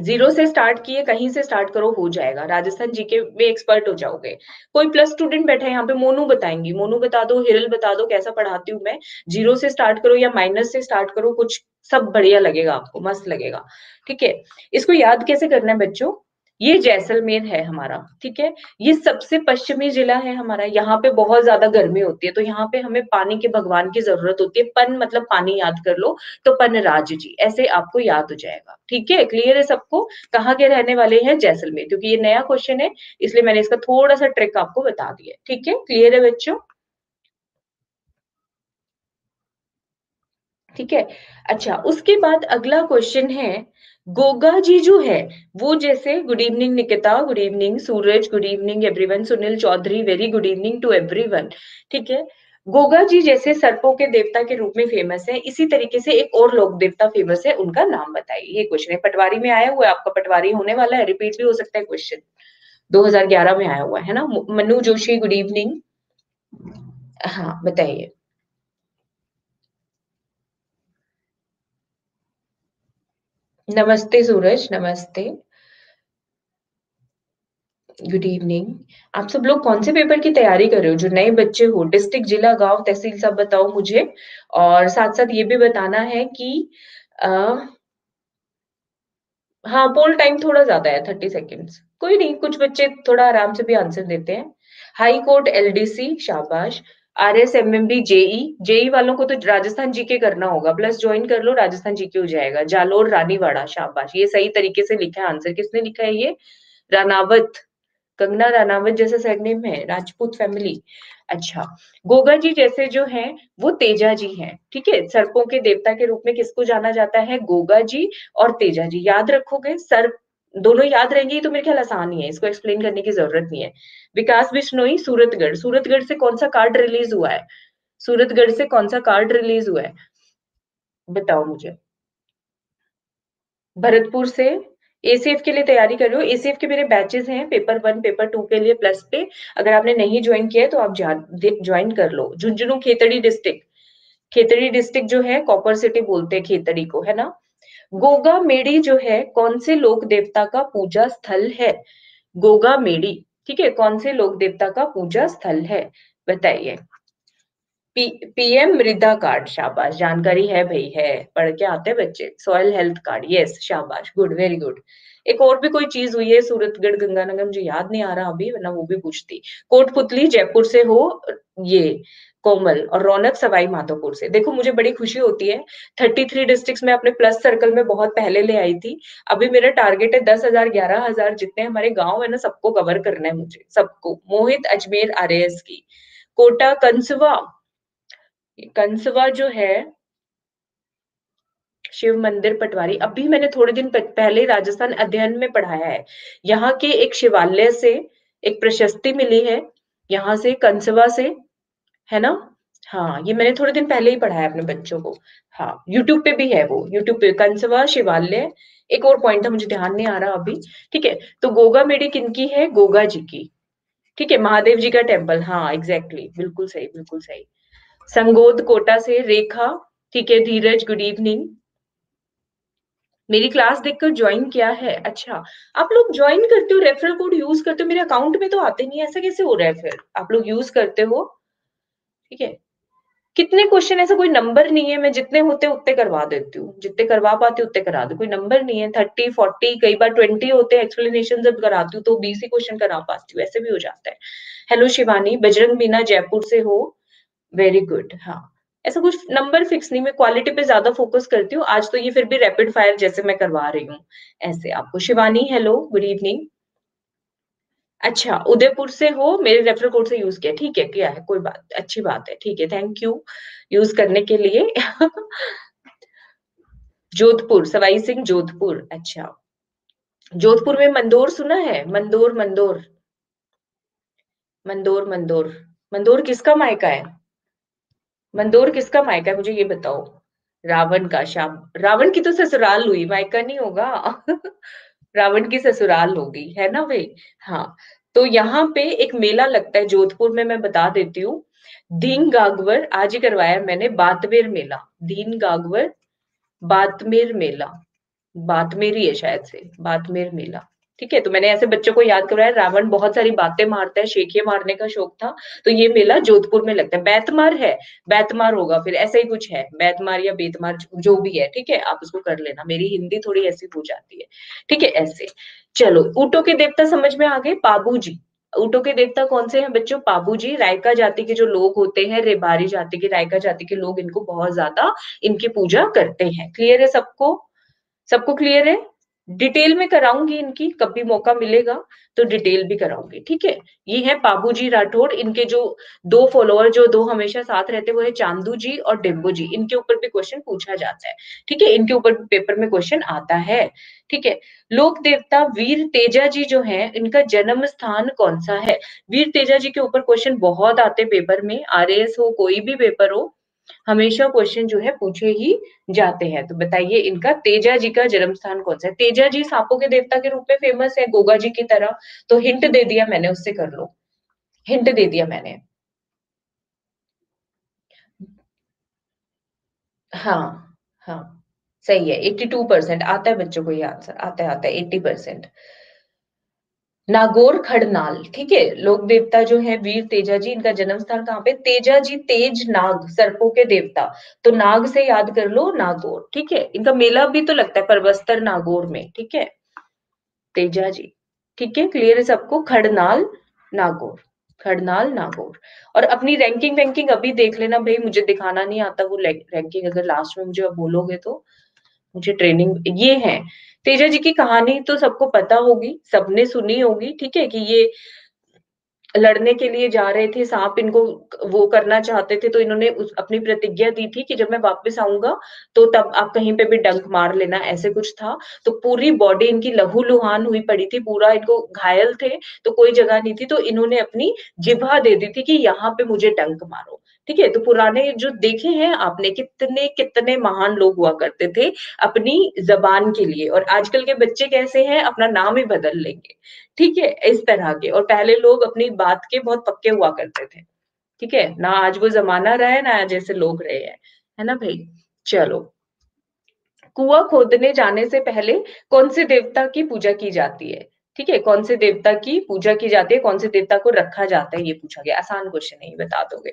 ज़ीरो से स्टार्ट किए, कहीं से स्टार्ट करो, हो जाएगा। राजस्थान जीके में एक्सपर्ट हो जाओगे। कोई प्लस स्टूडेंट बैठे यहाँ पे मोनू बताएँगी। मोनू बता दो, हिरल बता दो, कैसा पढ़ाती हूँ मैं। ज़ीरो से स्टार्ट करो या माइनस से स्टार्ट करो, कुछ सब बढ़िया लगेगा आपको, मस्त लगेगा। ठीक है? इसको याद कैसे करना है बच्चों? ये जैसलमेर है हमारा, ठीक है? ये सबसे पश्चिमी जिला है हमारा, यहाँ पे बहुत ज़्यादा गर्मी होती है तो यहाँ पे हमें पानी के, भगवान की ज़रूरत होती है। पन मतलब पानी याद कर लो तो पन राज जी, ऐसे आपको याद हो जाएगा, ठीक है? क्लियर है सबको? कहाँ के रहने वाले हैं? जैसलमेर, क्योंकि ये नया क्वेश्चन है, इसलिए मैंने इसका थोड़ा सा ट्रिक आपको बता दिया, ठीक है? क्लियर है बच्चों? ठीक है? अच्छा उसके बाद अगला क्वेश्चन है गोगा जी जो है, वो जैसे good evening Nikita good evening Suraj good evening everyone Sunil Chaudhary very good evening to everyone ठीक है? गोगा जी जैसे सर्पों के देवता के रूप में फ़ेमस है, इसी तरीके से एक और लोक देवता फ़ेमस है, उनका नाम बताइए। ये क्वेश्चन है पटवारी में आया हुआ है, आपका पटवारी होने वाला है रिपीट भी हो सकता है क्वेश्चन 2011 में आया हुआ है ना? मनु जोशी गुड इवनिंग हाँ बताइए। नमस्ते सूरज नमस्ते। गुड इवनिंग आप सब लोग कौन से पेपर की तैयारी कर रहे हो? जो नए बच्चे हो डिस्ट्रिक्ट जिला गाँव तहसील सब बताओ मुझे। और साथ साथ ये भी बताना है कि आ, हाँ पोल टाइम थोड़ा ज़्यादा है थर्टी सेकेंड्स कोई नहीं कुछ बच्चे थोड़ा आराम से भी आंसर देते हैं। हाई कोर्ट एलडीसी शाबाश। R S M M B JE JE वालों को तो राजस्थान जीके करना होगा। प्लस ज्वाइन कर लो, राजस्थान जीके हो जाएगा। जालोर, रानीवाड़ा शाबाश ये सही तरीके से लिखा है आंसर किसने लिखा है ये? रानावत कंगना रानावत जैसा सरनेम है। राजपूत फैमिली अच्छा गोगा जी जैसे जो है, वो तेजा जी हैं। ठीक है, सर्पों के देवता के रूप में किसको जाना जाता है? गोगा जी और तेजा जी। याद रखोगे, सर्प दोनों याद रहेंगे तो मेरे ख्याल आसान ही है, इसको एक्सप्लेन करने की ज़रूरत नहीं है। विकास बिश्नोई, सूरतगढ़। सूरतगढ़ से कौन सा कार्ड रिलीज़ हुआ है? सूरतगढ़ से कौन सा कार्ड रिलीज़ हुआ है? बताओ मुझे। भरतपुर से एसीएफ के लिए तैयारी कर। रहे हो एसीएफ के मेरे बैचेस हैं पेपर वन पेपर टू के लिए प्लस पे। अगर आपने नहीं ज्वाइन किया है तो आप ज्वाइन कर लो। झुंझुनू खेतड़ी डिस्ट्रिक्ट खेतड़ी डिस्ट्रिक्ट जो है कॉपर सिटी बोलते हैं खेतड़ी को, है ना? गोगा मेड़ी जो है, कौन से लोक देवता का पूजा स्थल है? गोगा मेड़ी, ठीक है, कौन से लोक देवता का पूजा स्थल है? बताइए। पीएम मृदा कार्ड, शाबाश, जानकारी है भाई, है, पढ़ के आते बच्चे। सॉइल हेल्थ कार्ड यस शाबाश गुड वेरी गुड एक और भी कोई चीज़ हुई है, सूरतगढ़ गंगानगर, मुझे याद नहीं आ रहा अभी, वरना वो भी पूछती। कोटपुतली जयपुर से हो, ये कोमल और रौनक सवाई माधोपुर से। देखो, मुझे बड़ी खुशी होती है। थर्टी थ्री डिस्ट्रिक्ट में अपने प्लस सर्कल में बहुत पहले ले आई थी। अभी मेरा टारगेट है दस हज़ार, ग्यारह हज़ार। जितने हमारे गाँव है ना, सबको कवर करना है मुझे। सबको। मोहित अजमेर आर की। कोटा, कंसवा। कंसवा जो है, शिव मंदिर, पटवारी। अभी मैंने थोड़े दिन पहले राजस्थान अध्ययन में पढ़ाया है। यहाँ के एक शिवालय से एक प्रशस्ति मिली है। यहाँ से, कंसवा से। है ना? हाँ ये मैंने थोड़े दिन पहले ही पढ़ाया अपने बच्चों को। हाँ यूट्यूब पे भी है वो। यूट्यूब पे कंसवा शिवालय। एक और पॉइंट था मुझे ध्यान नहीं आ रहा अभी। ठीक है तो गोगा मेडी किनकी है? गोगा जी की। ठीक है महादेव जी का टेंपल हाँ एग्जैक्टली exactly, बिल्कुल सही बिल्कुल सही। संगोद कोटा से रेखा। ठीक है धीरज गुड इवनिंग मेरी क्लास देखकर ज्वाइन किया है? अच्छा आप लोग ज्वाइन करते हो रेफरल कोड यूज़ करते हो? मेरे अकाउंट में तो आते नहीं ऐसा कैसे हो रहा है फिर? आप लोग यूज़ करते हो? ठीक है? कितने क्वेश्चन ऐसा कोई नंबर नहीं है, मैं जितने होते उतने करवा देती हूँ। जितने करवा पाती उतने करा दो। कोई नंबर नहीं है थर्टी फोर्टी कई बार ट्वेंटी होते हैं एक्सप्लेनेशन जब कराती हूँ तो बीस ही क्वेश्चन करा पाती हूँ, ऐसे भी हो जाता है। हेलो शिवानी, बजरंग मीना जयपुर से हो। वेरी गुड हाँ। ऐसा कुछ नंबर फिक्स नहीं, मैं क्वालिटी पे ज़्यादा फोकस करती हूँ। आज तो ये फिर भी रैपिड फायर जैसे मैं करवा रही हूँ। ऐसे आपको, शिवानी हेलो गुड इवनिंग अच्छा उदयपुर से हो, मेरे रेफरल कोड से यूज़ किया। ठीक है, किया है, कोई बात, अच्छी बात है, ठीक है थैंक यू यूज़ करने के लिए। जोधपुर, सवाई सिंह जोधपुर अच्छा। जोधपुर में मंदोर सुना है? मंदोर मंदोर। मंदोर मंदोर। मंदोर किसका मायका है? मंदोर किसका मायका है, मुझे ये बताओ। रावण का शाम रावण की तो ससुराल हुई, मायका नहीं होगा। रावण की ससुराल हो गई, है ना वे? हाँ तो यहाँ पे एक मेला लगता है, जोधपुर में मैं बता देती हूँ। दीन गागवर, आज ही करवाया मैंने, बातमेर मेला। दीन गागवर, बातमेर मेला। बातमेर ही है शायद से, बातमेर मेला। ठीक है तो मैंने ऐसे बच्चों को याद करवाया, रावण बहुत सारी बातें मारता है शेखिए मारने का शौक था तो ये मेला जोधपुर में लगता है। बैतमार है, बैतमार होगा, फिर ऐसा ही कुछ है, बैतमार या बेतमार जो भी है, ठीक है, आप उसको कर लेना, मेरी हिंदी थोड़ी ऐसी हो जाती है, ठीक है, ऐसे। चलो, ऊटो के देवता समझ में आ गए? पाबू जी ऊटो के देवता कौन से हैं बच्चों? पाबू जी रायका जाति के जो लोग होते हैं, रेबारी जाति के, रायका जाति के लोग इनको बहुत ज़्यादा इनकी पूजा करते हैं। क्लियर है सबको? सबको क्लियर है? डिटेल में कराऊँगी इनकी कभी मौका मिलेगा तो डिटेल भी कराऊँगी, ठीक है? ये है बाबूजी राठौड़ इनके जो दो फॉलोअर जो दो हमेशा साथ रहते वो है चांदू जी और डिम्बू जी। इनके ऊपर भी क्वेश्चन पूछा जाता है, ठीक है? इनके ऊपर भी पेपर में क्वेश्चन आता है, ठीक है? लोक देवता वीर तेजा जी जो है, इनका जन्म स्थान कौन सा है? वीर तेजा जी के ऊपर क्वेश्चन बहुत आते पेपर में आर हो, कोई भी पेपर हो हमेशा क्वेश्चन जो है पूछे ही जाते हैं। तो बताइए इनका, तेजा जी का जन्म स्थान कौन सा है? तेजा जी सांपों के देवता के रूप में फ़ेमस है, गोगा जी की तरह। तो हिंट दे दिया मैंने, उससे कर लो। हिंट दे दिया मैंने। हाँ हाँ। सही है एट्टी टू परसेंट आता है बच्चों को ये आंसर आता है आता है एट्टी परसेंट नागौर खड़नाल, ठीक है? लोक देवता जो है, वीर तेजा जी, इनका जन्म स्थान कहाँ पे? तेजा जी, तेज नाग, सर्पों के देवता। तो नाग से याद कर लो, नागौर, ठीक है? इनका मेला भी तो लगता है परवस्तर नागौर में, ठीक है? तेजा जी, ठीक है? क्लियर है सबको? खड़नाल, नागौर खड़नाल, नागौर। और अपनी रैंकिंग वैंकिंग अभी देख लेना भाई, मुझे दिखाना नहीं आता वो रैंकिंग अगर लास्ट में मुझे बोलोगे तो। मुझे ट्रेनिंग ये है। तेजा जी की कहानी तो सबको पता होगी, सबने सुनी होगी, ठीक है, कि ये लड़ने के लिए जा रहे थे, सांप इनको वो करना चाहते थे तो इन्होंने उस, अपनी प्रतिज्ञा दी थी कि जब मैं वापस आऊँगा तो तब आप कहीं पे भी डंक मार लेना, ऐसे कुछ था। तो पूरी बॉडी इनकी लहू लुहान हुई पड़ी थी, पूरा इनको घायल थे तो कोई जगह नहीं थी तो इन्होंने अपनी जिभा दे दी थी कि यहाँ पे मुझे डंक मारो। ठीक है तो पुराने जो देखे हैं आपने, कितने कितने महान लोग हुआ करते थे अपनी जबान के लिए और आजकल के बच्चे कैसे हैं, अपना नाम ही बदल लेंगे। ठीक है, इस तरह के और पहले लोग अपनी बात के बहुत पक्के हुआ करते थे। ठीक है, ना आज वो जमाना रहा है, ना जैसे लोग रहे हैं। है ना भाई? चलो। कुआ खोदने जाने से पहले कौन से देवता की पूजा की जाती है? ठीक है, कौन से देवता की पूजा की जाती है, कौन से देवता को रखा जाता है, ये पूछा गया। आसान क्वेश्चन है, ये बता दोगे।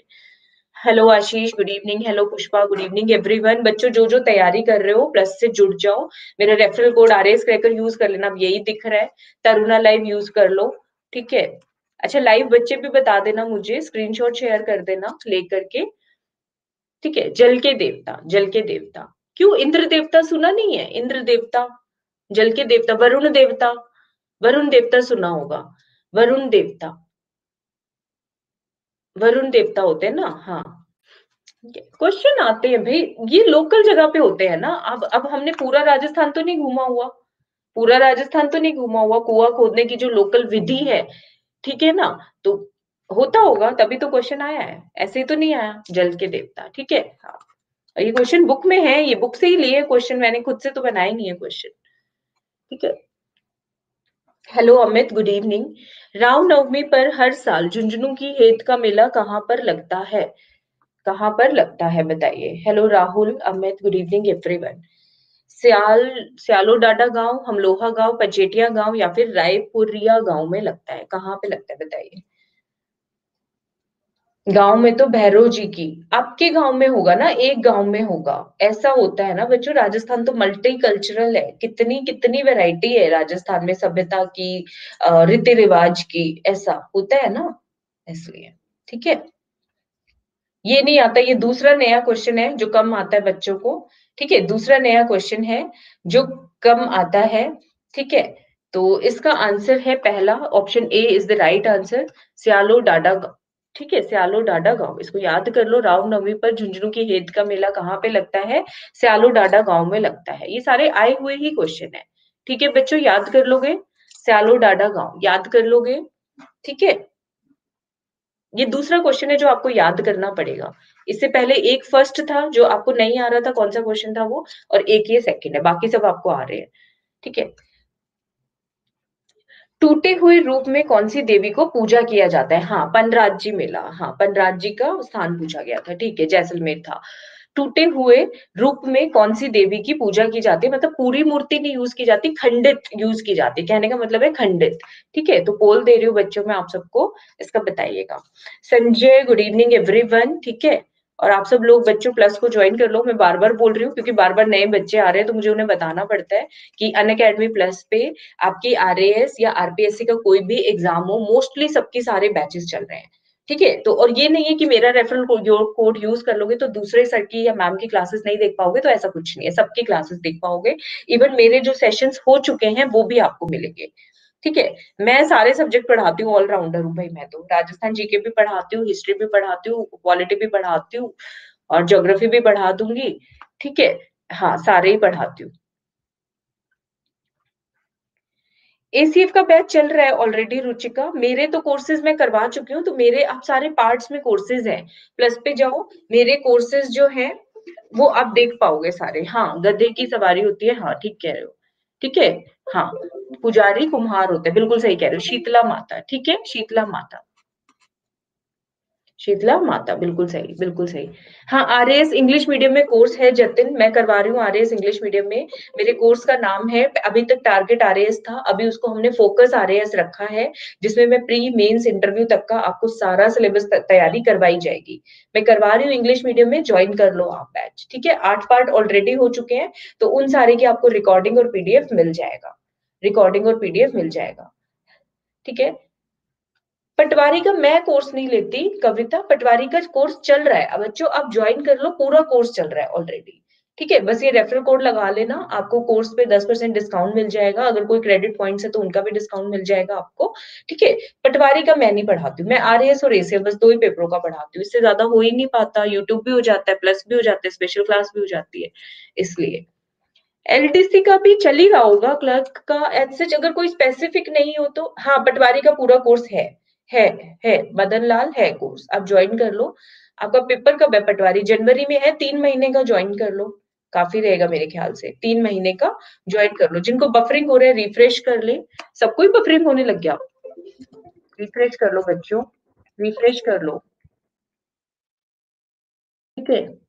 Hello Ashish good evening hello Pushpa good evening everyone बच्चों जो जो तैयारी कर रहे हो प्लस से जुड़ जाओ। मेरा referral code R S cracker use कर लेना। अब यही दिख रहा है। तरुणा लाइव यूज़ कर लो। ठीक है? अच्छा लाइव बच्चे भी बता देना मुझे। स्क्रीनशॉट शेयर कर देना लेकर के। ठीक है? जल के देवता, जल के देवता। क्यों? इंद्र देवता सुना नहीं है? इंद्र देवता, जल के देवता, वरुण देवता। वरुण देवता सुना होगा। वरुण देवता। वरुण देवता होते हैं ना? हाँ। क्वेश्चन आते हैं भाई। ये लोकल जगह पे होते हैं ना? अब अब हमने पूरा राजस्थान तो नहीं घूमा हुआ। पूरा राजस्थान तो नहीं घूमा हुआ। कुआ खोदने की जो लोकल विधि है, ठीक है ना? तो होता होगा, तभी तो क्वेश्चन आया है। ऐसे ही तो नहीं आया, जल के देवता, ठीक है? हाँ। ये क्वेश्चन बुक में है, ये बुक से ही लिए क्वेश्चन मैंने खुद से तो बनाया नहीं है क्वेश्चन ठीक है? Hello Amit, good evening. Ram Navami पर हर साल झुंझुनू की हेत का मेला कहाँ पर लगता है? कहाँ पर लगता है बताइए। Hello Rahul, Amit, good evening everyone. Siyal Siyalo Dada गाँव, हमलोहा गाँव, पचेटिया गाँव या फिर रायपुरिया गाँव में लगता है। कहाँ पे लगता है बताइए। गाँव में तो भैरव जी की। आपके गाँव में होगा ना? एक गाँव में होगा। ऐसा होता है ना बच्चों? राजस्थान तो मल्टी कल्चरल है। कितनी कितनी वैरायटी है राजस्थान में सभ्यता की रीति रिवाज की, ऐसा होता है ना? इसलिए, ठीक है? ये नहीं आता, ये दूसरा नया क्वेश्चन है जो कम आता है बच्चों को, ठीक है? दूसरा नया क्वेश्चन है जो कम आता है, ठीक है? तो इसका आंसर है पहला option A is the right answer Siyalo Dada ठीक है, सियालो डाडा गाँव, इसको याद कर लो रामनवमी पर झुंझुनू की हेद का मेला कहाँ पे लगता है? सियालो डाडा गाँव में लगता है। ये सारे आए हुए ही क्वेश्चन है। ठीक है, बच्चों, याद कर लोगे? सियालो डाडा गाँव, याद कर लोगे? ठीक है? ये दूसरा क्वेश्चन है जो आपको याद करना पड़ेगा। इससे पहले एक फ़र्स्ट था, जो आपको नहीं आ रहा था, कौन सा क्वेश्चन था वो? और एक ये सेकंड है, बाकी सब आपको आ रहे हैं। ठीक है? टूटे हुए रूप में कौन सी देवी को पूजा किया जाता है? हाँ पनराज जी मेला। हाँ पनराज जी का स्थान पूछा गया था। ठीक है, जैसलमेर था। टूटे हुए रूप में कौन सी देवी की पूजा की जाती है? मतलब पूरी मूर्ति नहीं यूज़ की जाती, खंडित यूज़ की जाती कहने का मतलब है खंडित। ठीक है तो पोल दे रही हूँ बच्चों में, आप सबको इसका बताइएगा। संजय गुड इवनिंग एवरीवन ठीक है और आप सब लोग बच्चों प्लस को ज्वाइन कर लो। मैं बार बार बोल रही हूँ क्योंकि बार बार नए बच्चे आ रहे हैं तो मुझे उन्हें बताना पड़ता है कि अन अकेडमी प्लस पे आपकी आरएएस या आरपीएससी का कोई भी एग्ज़ाम हो मोस्टली सबके सारे बैचेस चल रहे हैं। ठीक है? तो और ये नहीं है कि मेरा रेफरल कोड यूज़ कर लोगे तो दूसरे सर की या मैम की क्लासेस नहीं देख पाओगे तो ऐसा कुछ नहीं है। सबकी क्लासेस देख पाओगे। इवन मेरे जो सेशंस हो चुके हैं, वो भी आपको मिलेंगे। ठीक है, मैं सारे सब्जेक्ट पढ़ाती हूँ ऑलराउंडर हूँ भाई मैं तो। राजस्थान जीके भी पढ़ाती हूँ हिस्ट्री भी पढ़ाती हूँ पॉलिटी भी पढ़ाती हूँ और ज्योग्राफी भी पढ़ा दूँगी, ठीक है? हाँ सारे ही पढ़ाती हूँ। एसीएफ का बैच चल रहा है ऑलरेडी रुचिका। मेरे तो कोर्सेज मैं करवा चुकी हूँ तो मेरे आप सारे पार्ट्स में कोर्सेज हैं। प्लस पे जाओ, मेरे कोर्सेज जो है, वो आप देख पाओगे सारे। हाँ गधे की सवारी होती है। हाँ ठीक कह रहे हो। ठीक है? हाँ पुजारी कुम्हार होते हैं, बिल्कुल सही कह रहे हो, शीतला माता, ठीक है? शीतला माता। शीतला माता, बिल्कुल सही बिल्कुल सही। हाँ आर इंग्लिश मीडियम में कोर्स है, जतिन, मैं करवा रही हूँ आर इंग्लिश मीडियम में। मेरे कोर्स का नाम है, अभी तक टारगेट आर था, अभी उसको हमने फोकस आर रखा है, जिसमें मैं प्री मेंस इंटरव्यू तक का आपको सारा सिलेबस तैयारी करवाई जाएगी। मैं करवा रही हूँ इंग्लिश मीडियम में ज्वाइन कर लो आप बैच ठीक है? आठ पार्ट ऑलरेडी हो चुके हैं तो उन सारे की आपको रिकॉर्डिंग और पीडीएफ मिल जाएगा। रिकॉर्डिंग और पीडीएफ मिल जाएगा। ठीक है? पटवारी का मैं कोर्स नहीं लेती, कविता, पटवारी का कोर्स चल रहा है। बच्चों, आप ज्वाइन कर लो, पूरा कोर्स चल रहा है ऑलरेडी ठीक है? बस ये रेफरल कोड लगा लेना, आपको कोर्स पे दस परसेंट डिस्काउंट मिल जाएगा। अगर कोई क्रेडिट पॉइंट्स है तो उनका भी डिस्काउंट मिल जाएगा आपको। ठीक है? पटवारी का मैं नहीं पढ़ाती हूँ। मैं आर एस और एसीएफ बस दो ही पेपरों का पढ़ाती हूँ। इससे ज़्यादा हो ही नहीं पाता। यूट्यूब भी हो जाता है प्लस भी हो जाता है स्पेशल क्लास भी हो जाती है, इसलिए। एलटीसी का भी चल ही रहा होगा क्लर्क का एज अगर कोई स्पेसिफिक नहीं हो तो हाँ पटवारी का पूरा कोर्स है है है मदन लाल है कोर्स आप ज्वाइन कर लो। आपका पेपर कब है पटवारी? जनवरी में है, तीन महीने का ज्वाइन कर लो। काफ़ी रहेगा मेरे ख्याल से, तीन महीने का ज्वाइन कर लो। जिनको बफरिंग हो रहा है रिफ्रेश कर ले। सबको ही बफरिंग होने लग गया। रिफ्रेश कर लो बच्चों रिफ्रेश कर लो। ठीक है?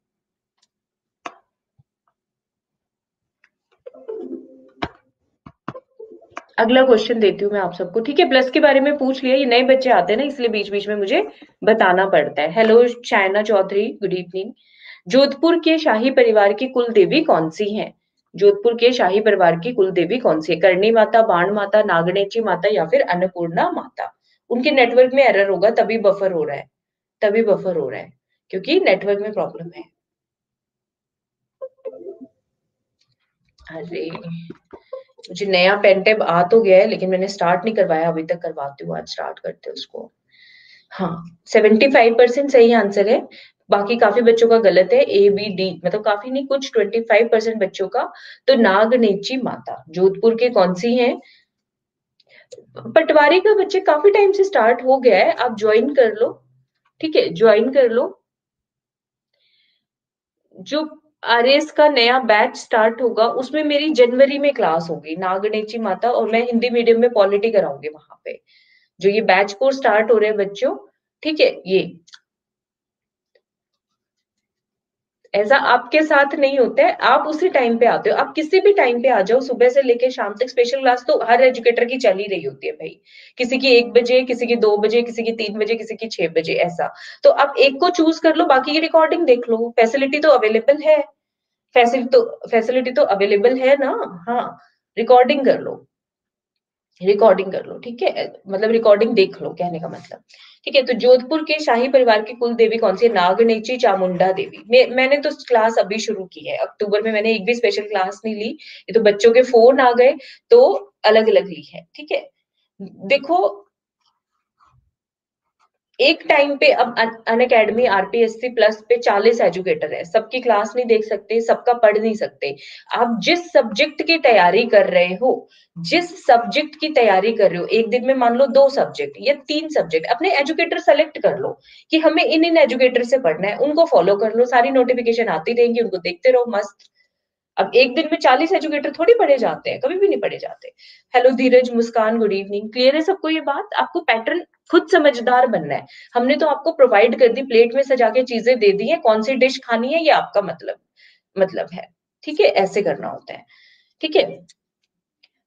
अगला क्वेश्चन देती हूँ मैं आप सबको। ठीक है प्लस के बारे में पूछ लिया, ये नए बच्चे आते हैं ना, इसलिए बीच बीच में मुझे बताना पड़ता है। Hello China Chaudhary good evening Jodhpur के शाही परिवार की कुल देवी कौन सी है? जोधपुर के शाही परिवार की कुल देवी कौन सी है? करणी माता, बाण माता नागणेची माता या फिर अन्नपूर्णा माता? उनके नेटवर्क में एरर होगा, तभी बफर हो रहा है। तभी बफर हो रहा है, क्योंकि नेटवर्क में प्रॉब्लम है। अरे। मुझे नया पेंटेब आ तो गया है, लेकिन मैंने स्टार्ट नहीं करवाया, अभी तक करवाती हूँ, आज स्टार्ट करते उसको। हाँ सेवेंटी फाइव परसेंट सही आंसर है। बाकी काफ़ी बच्चों का गलत है ए बी डी मतलब काफ़ी नहीं, कुछ ट्वेंटी फाइव परसेंट बच्चों का तो नागनेची माता, जोधपुर के कौन सी है? पटवारी का बच्चे काफ़ी टाइम से स्टार्ट हो गया है, आप ज्वाइन कर लो, ठीक है ज्वाइन कर लो। जो आरएस का नया बैच स्टार्ट होगा, उसमें मेरी जनवरी में क्लास होगी नागणेची माता और मैं हिंदी मीडियम में पॉलिटी कराऊँगी वहाँ पे। जो ये बैच कोर्स स्टार्ट हो रहे हैं बच्चों, ठीक है, ये। ऐसा आपके साथ नहीं होता है। आप उसी टाइम पे आते हो। आप किसी भी टाइम पे आ जाओ। सुबह से लेके शाम तक स्पेशल क्लास तो हर एजुकेटर की चल ही रही होती है भाई। किसी की एक बजे, किसी की दो बजे, किसी की तीन बजे, किसी की छह बजे, ऐसा। तो आप एक को चूज़ कर लो, बाकी की रिकॉर्डिंग देख लो। फैसिलिटी तो अवेलेबल है। फैसिलिटी तो फैसिलिटी तो अवेलेबल है ना? हाँ। रिकॉर्डिंग कर लो। रिकॉर्डिंग कर लो ठीक है? मतलब रिकॉर्डिंग देख लो कहने का मतलब। ठीक है तो जोधपुर के शाही परिवार की कुल देवी कौन सी है? नागनेची चामुंडा देवी। मैं, मैंने तो क्लास अभी शुरू की है अक्टूबर में मैंने एक भी स्पेशल क्लास नहीं ली। ये तो बच्चों के फ़ोन आ गए तो अलग अलग ली है ठीक है? देखो एक टाइम पे अब अन अकेडमी आरपीएससी प्लस पे 40 एजुकेटर है। सबकी क्लास नहीं देख सकते, सबका पढ़ नहीं सकते। आप जिस सब्जेक्ट की तैयारी कर रहे हो, जिस सब्जेक्ट की तैयारी कर रहे हो, एक दिन में मान लो दो सब्जेक्ट या तीन सब्जेक्ट अपने एजुकेटर सेलेक्ट कर लो कि हमें इन इन एजुकेटर से पढ़ना है। उनको फॉलो कर लो, सारी नोटिफिकेशन आती रहेंगी, उनको देखते रहो, मस्त। अब एक दिन में चालीस एजुकेटर थोड़ी पढ़े जाते हैं, कभी भी नहीं पढ़े जाते। Hello Dheeraj, Muskan good evening clear है सबको ये बात? आपको पैटर्न खुद समझदार बनना है। हमने तो आपको प्रोवाइड कर दी प्लेट में सजा के चीज़ें दे दी है, कौन सी डिश खानी है, ये आपका मतलब मतलब है। ठीक है? ऐसे करना होता है। ठीक है?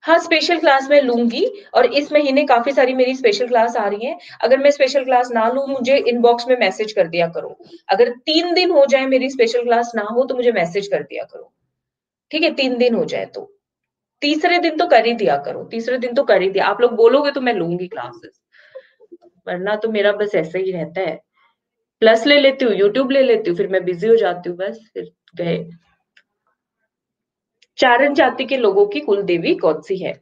हाँ स्पेशल क्लास मैं लूँगी और इस महीने काफ़ी सारी मेरी स्पेशल क्लास आ रही है। अगर मैं स्पेशल क्लास ना लू, मुझे इनबॉक्स में मैसेज कर दिया करो। अगर तीन दिन हो जाए मेरी स्पेशल क्लास ना हो तो मुझे मैसेज कर दिया करो। ठीक है? तीन दिन हो जाए तो। तीसरे दिन तो कर ही दिया करो। तीसरे दिन तो कर ही दिया। आप लोग बोलोगे तो मैं लूँगी क्लासेस वरना तो मेरा बस ऐसा ही रहता है। प्लस ले लेती हूँ यूट्यूब ले लेती हूँ, फिर मैं बिज़ी हो जाती हूँ, बस फिर गए। चारण जाति के लोगों की कुल देवी कौन सी है?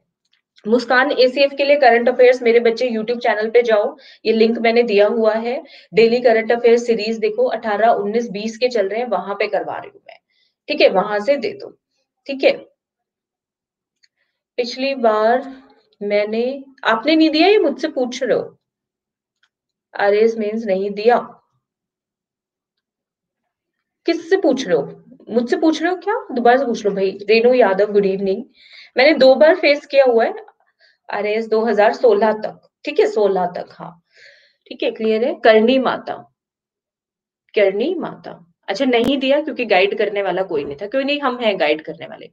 मुस्कान एसीएफ के लिए करंट अफेयर्स मेरे बच्चे यूट्यूब चैनल पे जाओ। ये लिंक मैंने दिया हुआ है। डेली करंट अफेयर्स सीरीज़ देखो 18 19 20 के चल रहे हैं, वहाँ पे करवा रही हूँ मैं। ठीक है, वहाँ से दे दो। ठीक है। पिछली बार मैंने, आपने नहीं दिया, ये मुझसे पूछ रहे हो? आर मीन्स नहीं दिया। किससे पूछ रहे हो? मुझसे पूछ रहे हो क्या? दोबारा से पूछ लो भाई। रेणु यादव गुड इवनिंग मैंने दो बार फेस किया हुआ है आर दो हज़ार सोलह तक। ठीक है, सोलह तक हाँ। ठीक है क्लियर है? करनी माता। करनी माता। अच्छा नहीं दिया क्योंकि गाइड करने वाला कोई नहीं था। क्यों नहीं, हम हैं गाइड करने वाले।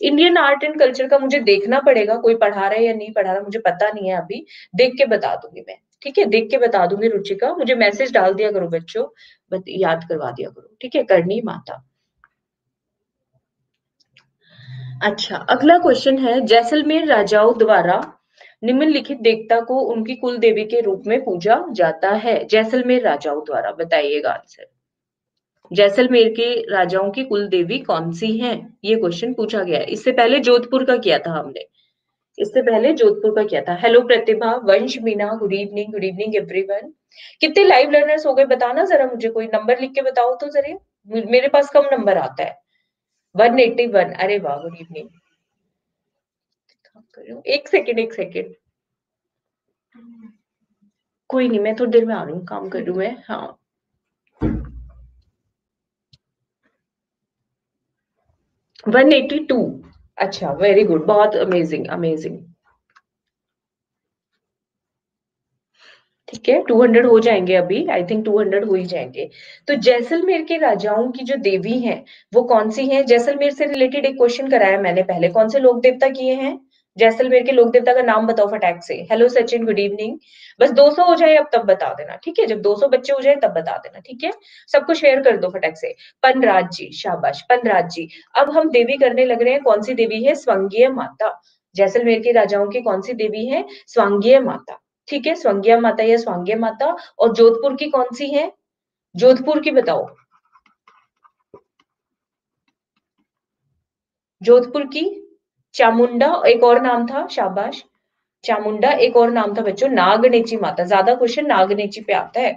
इंडियन आर्ट एंड कल्चर का मुझे देखना पड़ेगा, कोई पढ़ा रहा है या नहीं पढ़ा रहा, मुझे पता नहीं है अभी। देख के बता दूँगी मैं। ठीक है देख के बता दूँगी रुचिका मुझे मैसेज डाल दिया करो बच्चों बत, याद करवा दिया करो। ठीक है करनी माता। अच्छा अगला क्वेश्चन है जैसलमेर राजाओं द्वारा निम्नलिखित देवता को उनकी कुल देवी के रूप में पूजा जाता है। जैसलमेर राजाओं द्वारा बताइएगा आंसर जैसलमेर के राजाओं की कुल देवी कौन सी है? ये क्वेश्चन पूछा गया है। इससे पहले जोधपुर का किया था हमने। इससे पहले जोधपुर का किया था? Hello Pratibha Vansh Meena good evening good evening everyone कितने लाइव लर्नर्स हो गए? बताना जरा मुझे, कोई नंबर लिख के बताओ तो जरा। मेरे पास कम नंबर आता है। वन एट्टी वन अरे वाह गुड इवनिंग एक सेकेंड एक सेकेंड कोई नहीं, मैं थोड़ी देर में आ रही हूँ, काम कर रही हूँ मैं हाँ। वन एटी टू अच्छा वेरी गुड बहुत अमेजिंग अमेजिंग ठीक है 200 हो जाएँगे अभी आई थिंक 200 हो ही जाएँगे। तो जैसलमेर के राजाओं की जो देवी हैं, वो कौन सी हैं? जैसलमेर से रिलेटेड एक क्वेश्चन कराया मैंने पहले, कौन से लोक देवता किए हैं? जैसलमेर के लोक देवता का नाम बताओ फटाक से। हेलो सचिन गुड इवनिंग बस 200 हो जाए, अब तब बता देना, ठीक है? जब 200 बच्चे हो जाए, तब बता देना, ठीक है? सबको शेयर कर दो फटाक से। पनराज जी, शाबाश। पनराज जी, अब हम देवी करने लग रहे हैं। कौन सी देवी है? स्वंगीय माता। जैसलमेर के राजाओं की कौन सी देवी है? स्वांगीय माता। ठीक है? स्वंगीय माता या स्वांगीय माता। और जोधपुर की कौन सी है? जोधपुर की बताओ। जोधपुर की? चामुंडा, एक और नाम था, शाबाश। चामुंडा, एक और नाम था बच्चों, नागनेची माता। ज़्यादा क्वेश्चन नागनेची पे आता है।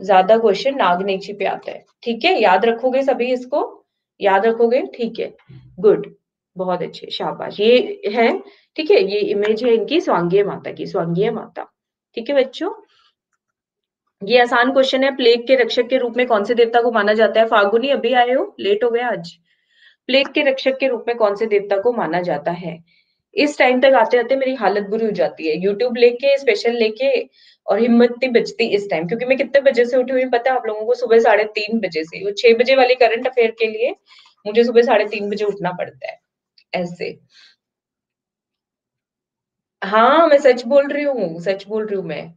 ज़्यादा क्वेश्चन नागनेची पे आता है। ठीक है? याद रखोगे सभी इसको? याद रखोगे? ठीक है। गुड बहुत अच्छे। शाबाश। ये है, ठीक है? ये इमेज है इनकी, स्वांगीय माता की, स्वांगीय माता। ठीक है बच्चों? ये आसान क्वेश्चन है। प्लेग के रक्षक के रूप में कौन से देवता को माना जाता है? फागुनी, अभी आए हो? लेट हो गया आज। प्लेग के रक्षक के रूप में कौन से देवता को माना जाता है? इस टाइम तक आते आते मेरी हालत बुरी हो जाती है। यूट्यूब लेके स्पेशल लेके और हिम्मत नहीं बचती इस टाइम क्योंकि मैं कितने बजे से उठी हुई पता है आप लोगों को? सुबह साढ़े तीन बजे से। वो छह बजे वाली करंट अफेयर के लिए मुझे सुबह साढ़े तीन बजे उठना पड़ता है, ऐसे। हाँ मैं सच बोल रही हूँ, सच बोल रही हूँ मैं।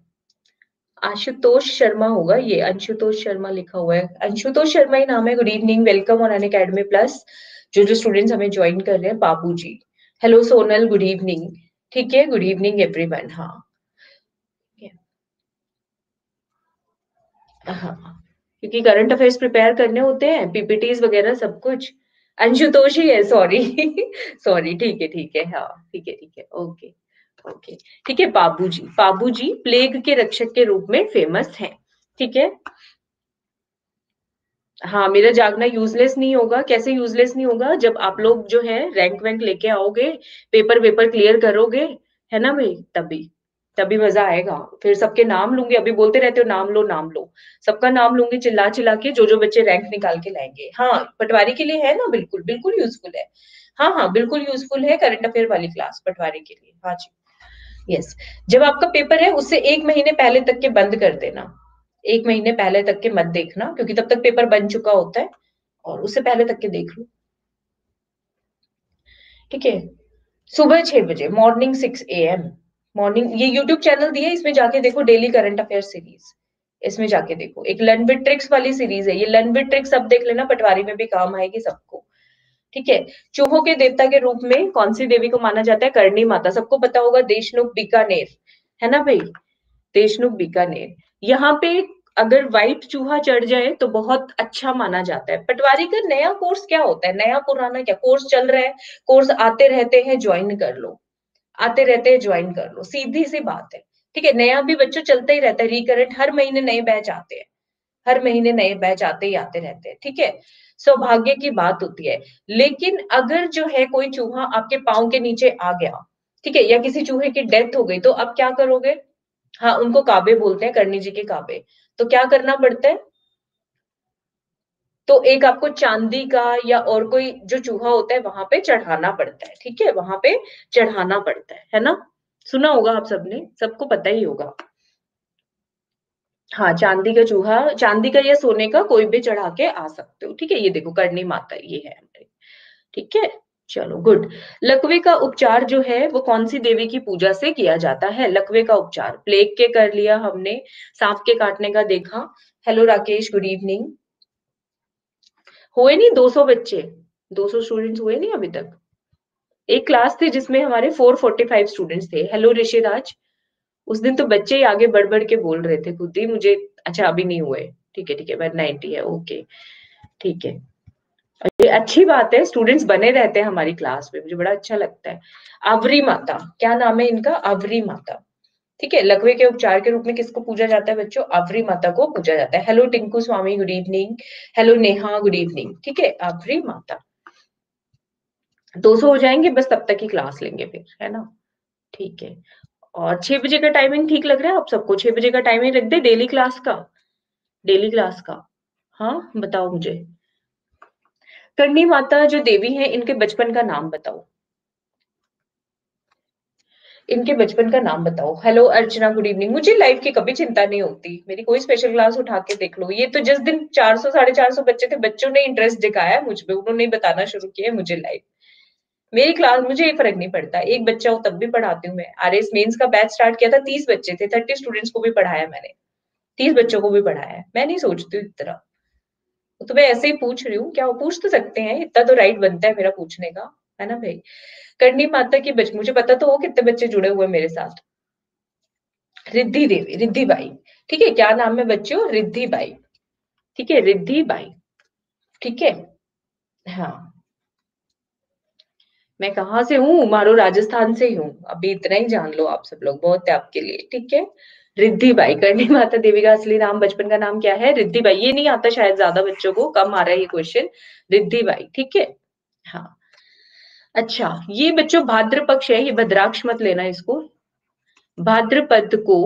आशुतोष शर्मा होगा ये। अंशुतोष शर्मा लिखा हुआ है। अंशुतोष शर्मा ही नाम है। Good evening welcome on Unacademy plus जो जो स्टूडेंट्स हमें ज्वाइन कर रहे हैं बाबू जी हेलो सोनल गुड इवनिंग ठीक है? गुड इवनिंग एवरीवन हाँ। हाँ। क्योंकि करंट अफेयर्स प्रिपेयर करने होते हैं पीपीटीज वगैरह सब कुछ। अंशुतोष ही है सॉरी सॉरी ठीक है ठीक है। हाँ ठीक है ठीक है। ओके ओके ठीक है बाबूजी। बाबूजी प्लेग के रक्षक के रूप में फ़ेमस हैं। ठीक है? हाँ मेरा जागना यूजलेस नहीं होगा। कैसे यूजलेस नहीं होगा? जब आप लोग जो है रैंक वैंक लेके आओगे पेपर वेपर क्लियर करोगे, है ना भाई? तभी तभी मज़ा आएगा। फिर सबके नाम लूँगी। अभी बोलते रहते हो, नाम लो नाम लो। सबका नाम लूँगी चिल्ला चिल्ला के जो जो बच्चे रैंक निकाल के लाएँगे। हाँ पटवारी के लिए है ना? बिल्कुल बिल्कुल यूजफुल है। हाँ हाँ बिल्कुल यूजफुल है करंट अफेयर वाली क्लास पटवारी के लिए। हाँ जी। यस जब आपका पेपर है, उससे एक महीने पहले तक के बंद कर देना। एक महीने पहले तक के मत देखना, क्योंकि तब तक पेपर बन चुका होता है, और उससे पहले तक के देख लो। ठीक है? सुबह छह बजे morning six A M morning ये यूट्यूब चैनल दिया इसमें जाके देखो डेली करंट अफेयर सीरीज़ इसमें जाके देखो। एक लन बिट ट्रिक्स वाली सीरीज़ है, ये लन बिट ट्रिक्स सब देख लेना, पटवारी में भी काम आएगी सबको। ठीक है? चूहों के देवता के रूप में कौन सी देवी को माना जाता है? करणी माता। सबको पता होगा देशनुख बीकानेर। है ना भाई? देशनुख बीकानेर। यहाँ पे अगर व्हाइट चूहा चढ़ जाए तो बहुत अच्छा माना जाता है। पटवारी का नया कोर्स क्या होता है? नया पुराना क्या? कोर्स चल रहा है कोर्स आते रहते हैं ज्वाइन कर लो। आते रहते हैं ज्वाइन कर लो। सीधी सी बात है। ठीक है, नया भी बच्चों चलता ही रहता है रिकरेंट हर महीने नए बैच आते हैं। हर महीने नए बैच आते ही आते रहते हैं, ठीक है? सौभाग्य की बात होती है। लेकिन अगर जो है कोई चूहा आपके पाओ के नीचे आ गया, ठीक है, या किसी चूहे की डेथ हो गई तो अब क्या करोगे? हाँ उनको काबे बोलते हैं, करणी जी के काबे तो क्या करना पड़ता है? तो एक आपको चांदी का या और कोई जो चूहा होता है, वहाँ पे चढ़ाना पड़ता है, ठीक है? वहाँ पे चढ़ाना पड़ता है है ना? सुना होगा आप सबने, सबको पता ही होगा। हाँ चांदी का चूहा, चांदी का या सोने का कोई भी चढ़ा के आ सकते हो, ठीक है? ये देखो, करनी माता, ये है ठीक है? चलो गुड लकवे का उपचार जो है, वो कौन सी देवी की पूजा से किया जाता है? लकवे का उपचार। प्लेग के कर लिया हमने, सांप के काटने का देखा। हेलो राकेश गुड इवनिंग हुए नहीं 200 बच्चे? 200 स्टूडेंट्स हुए नहीं अभी तक? एक क्लास थी जिसमें हमारे 445 स्टूडेंट्स थे। हेलो ऋषिराज उस दिन तो बच्चे ही आगे बढ़ बढ़ के बोल रहे थे खुद ही। मुझे अच्छा अभी नहीं हुए। ठीक है ठीक है बट नाइनटी है ओके ठीक है। ये अच्छी बात है स्टूडेंट्स बने रहते हैं हमारी क्लास में, मुझे बड़ा अच्छा लगता है। आवरी माता, क्या नाम है इनका? आवरी माता। ठीक है, लकवे के उपचार के रूप में किसको पूजा जाता है बच्चों? आवरी माता को पूजा जाता है। Hello Tinku Swami good evening hello Neha good evening ठीक है आवरी माता। 200 हो जाएँगे, बस तब तक ही क्लास लेंगे फिर, है ना? ठीक है। और छह बजे का टाइमिंग ठीक लग रहा है आप सबको? छह बजे का टाइमिंग रख दे डेली क्लास का। डेली क्लास का। हाँ बताओ मुझे। करनी माता जो देवी है, इनके बचपन का नाम बताओ। इनके बचपन का नाम बताओ। हेलो अर्चना गुड इवनिंग मुझे लाइफ की कभी चिंता नहीं होती। मेरी कोई स्पेशल क्लास उठा के देख लो। ये तो जिस दिन 400 साढ़े चार सौ बच्चे थे, बच्चों ने इंटरेस्ट दिखाया मुझ पे। उन्होंने बताना शुरू किया मुझे लाइफ मेरी क्लास मुझे ये फ़र्क नहीं पड़ता। एक बच्चा हो, तब भी पढ़ाती हूँ मैं। आर एस मेन्स का बैच स्टार्ट किया था, तीस बच्चे थे। थर्टी स्टूडेंट्स को भी पढ़ाया मैंने। तीस बच्चों को भी पढ़ाया मैं नहीं सोचती इस तरह तो मैं ऐसे ही पूछ रही हूँ, क्या वो पूछ तो सकते हैं? इतना तो राइट बनता है मेरा पूछने का, है ना भाई? करनी माता की बच, मुझे पता तो हो कितने बच्चे जुड़े हुए मेरे साथ। रिद्धि देवी, रिद्धि बाई, ठीक है? क्या नाम है बच्चों? रिद्धि बाई, ठीक है? रिद्धि बाई, ठीक है? हाँ। मैं कहा से हूँ? मारो राजस्थान से ही हूँ। अभी इतना ही जान लो आप सब लोग, बहुत है आपके लिए, ठीक है? रिद्धि बाई करणी माता देवी का असली नाम बचपन का नाम क्या है? रिद्धि बाई ये नहीं आता शायद ज़्यादा बच्चों को, कम आ रहा है ये क्वेश्चन रिद्धि बाई ठीक है? हाँ। अच्छा ये बच्चों, भाद्र पक्ष है, ये भद्राक्ष मत लेना इसको। भाद्रपद को